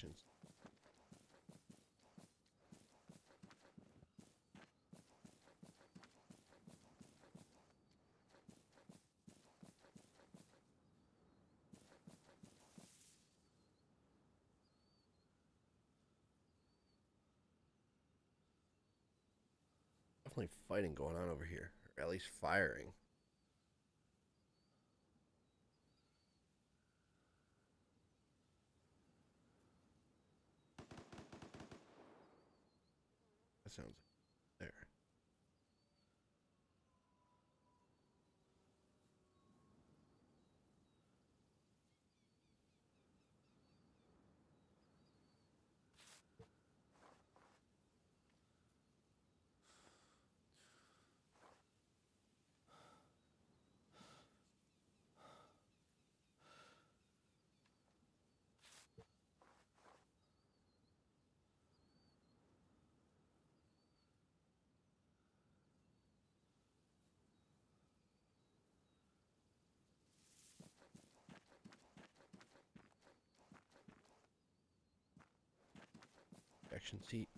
Actions. Definitely fighting going on over here, or at least firing. That sounds there. Action seat.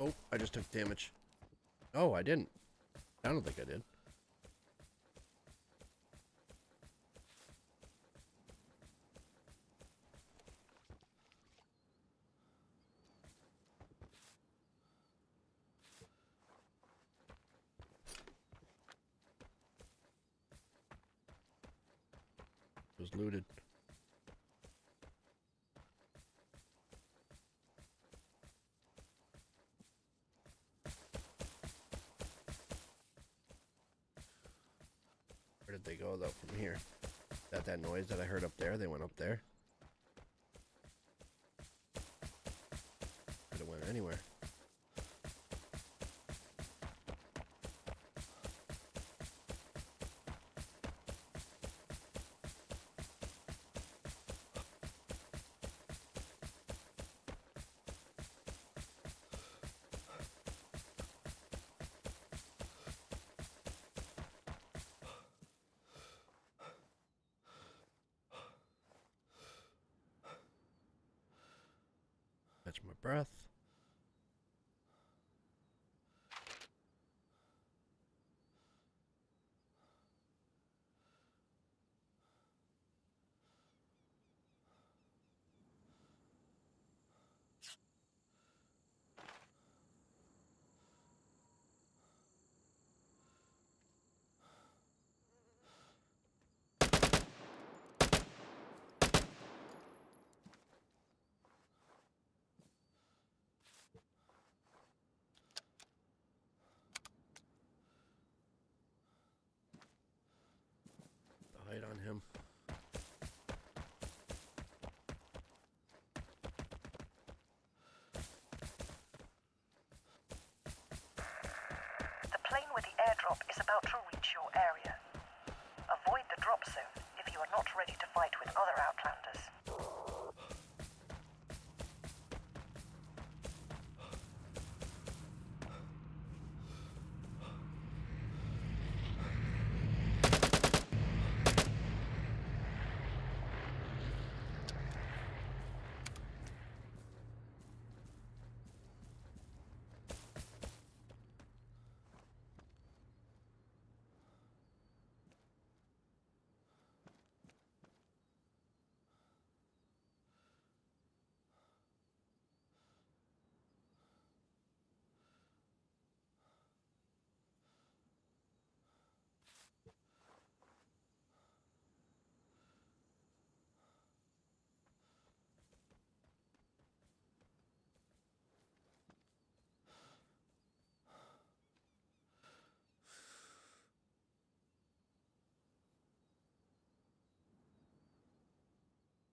Oh, I just took damage. Oh, I didn't. I don't think I did. It was looted. Where did they go though from here? Is that that noise that I heard up there? They went up there. Breath. Hide on him. The plane airdrop is about to reach your area. Avoid the drop zone if you are not ready to fight with other Outlanders.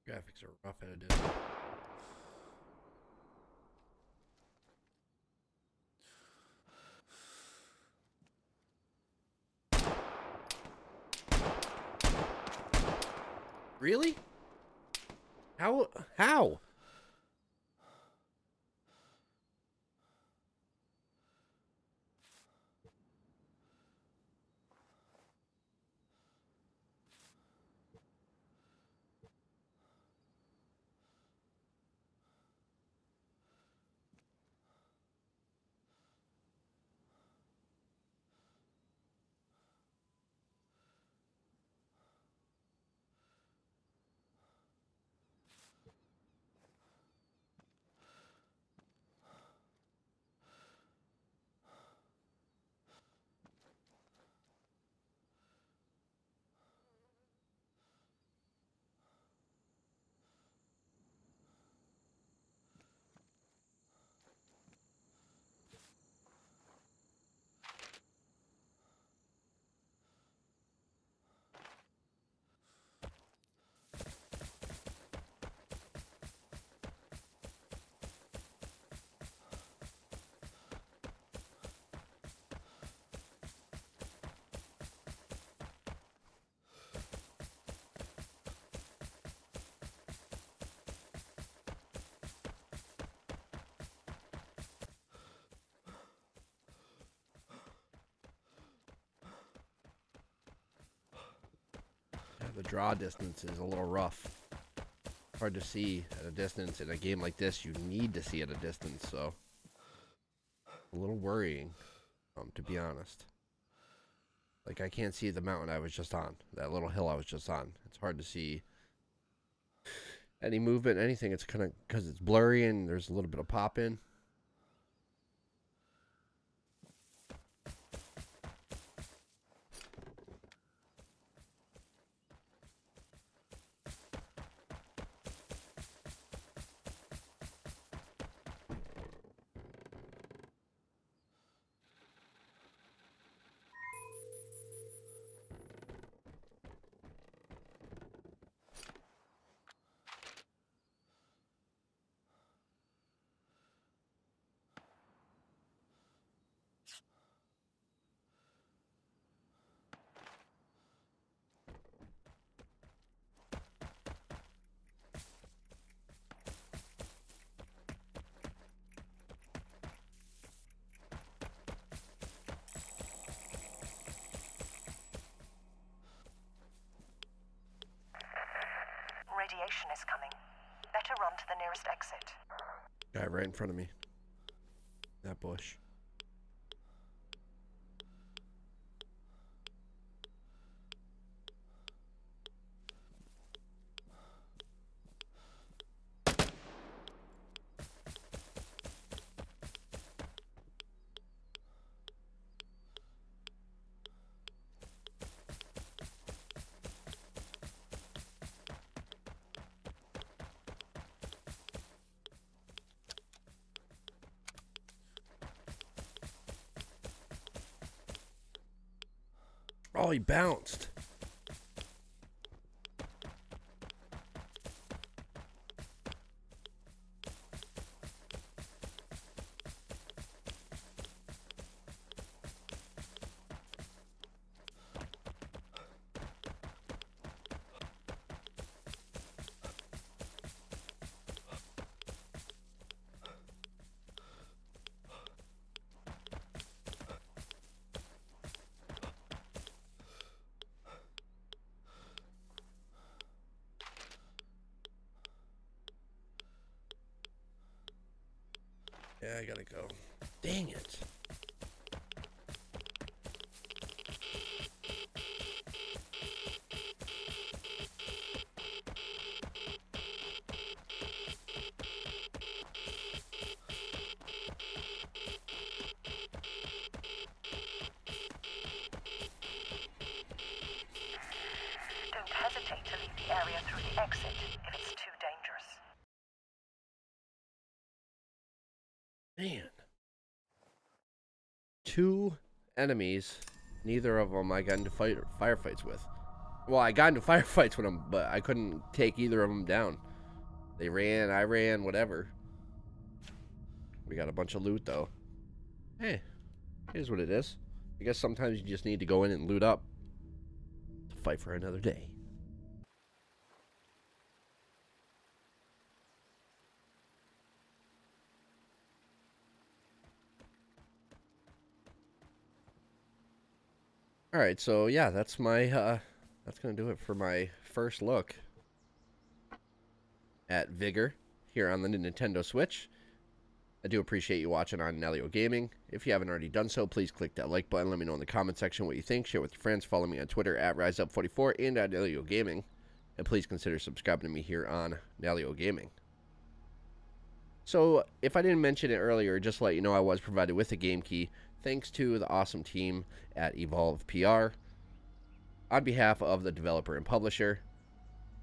Graphics are rough at a distance. Really? How? How? The draw distance is a little rough. Hard to see at a distance in a game like this. You need to see at a distance, so a little worrying, um, to be honest. Like I can't see the mountain I was just on, that little hill I was just on. It's hard to see any movement, anything. It's kind of because it's blurry and there's a little bit of pop in. In front of me. That bush. Oh, he bounced. Yeah, I gotta go. Dang it. Don't hesitate to leave the area through the exit Two enemies. Neither of them I got into fight firefights with. Well, I got into firefights with them, but I couldn't take either of them down. They ran, I ran, whatever. We got a bunch of loot though. Hey, here's what it is. I guess sometimes you just need to go in and loot up to fight for another day. All right, so yeah, that's my uh that's to do it for my first look at Vigor here on the Nintendo Switch. I do appreciate you watching on Nalyo Gaming. If you haven't already done so, please click that like button. Let me know in the comment section what you think. Share with your friends. Follow me on Twitter at RiseUp44 and at Nalyo Gaming. And please consider subscribing to me here on Nalyo Gaming. So, if I didn't mention it earlier, just let you know I was provided with a game key thanks to the awesome team at Evolve PR on behalf of the developer and publisher.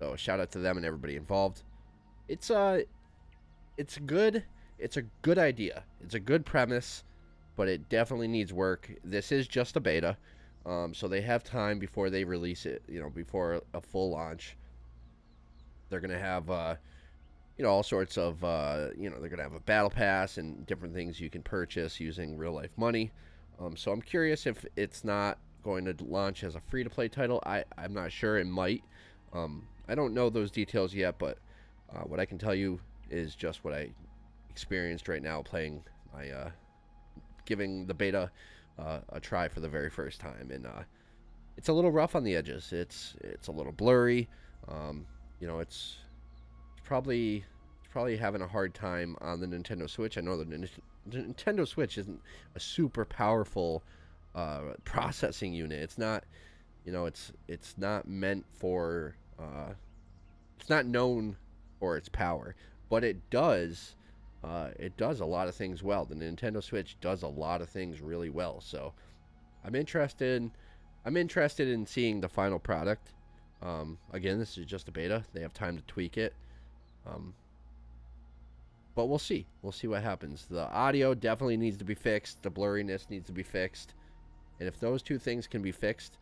So, shout out to them and everybody involved. It's uh it's good. It's a good idea. It's a good premise, but it definitely needs work. This is just a beta. Um, so they have time before they release it, you know, before a full launch. They're going to have uh you know all sorts of uh, you know they're gonna have a battle pass and different things you can purchase using real life money. Um, so i'm curious if it's not going to launch as a free to play title. I i'm not sure. It might. Um, i don't know those details yet but uh, what i can tell you is just what i experienced right now playing my uh, giving the beta uh, a try for the very first time. And uh, it's a little rough on the edges. It's it's a little blurry. Um, you know it's probably probably having a hard time on the Nintendo Switch. I know the, the Nintendo Switch isn't a super powerful uh, processing unit. It's not, you know, it's it's not meant for. Uh, it's not known for its power, but it does. Uh, it does a lot of things well. The Nintendo Switch does a lot of things really well. So, I'm interested. I'm interested in seeing the final product. Um, again, this is just a beta. They have time to tweak it. Um, but we'll see. We'll see what happens. The audio definitely needs to be fixed. The blurriness needs to be fixed. And if those two things can be fixed,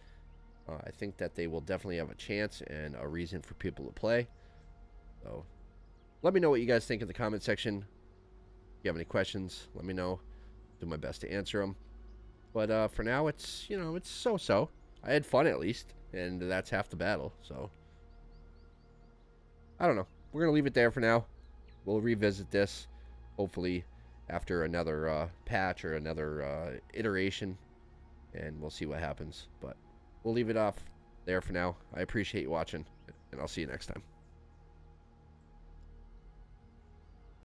uh, I think that they will definitely have a chance and a reason for people to play. So let me know what you guys think in the comment section. If you have any questions, let me know. Do my best to answer them. But uh, for now, it's, you know, it's so-so. I had fun at least. And that's half the battle. So I don't know we're going to leave it there for now. We'll revisit this, hopefully, after another uh, patch or another uh, iteration, and we'll see what happens. But we'll leave it off there for now. I appreciate you watching, and I'll see you next time.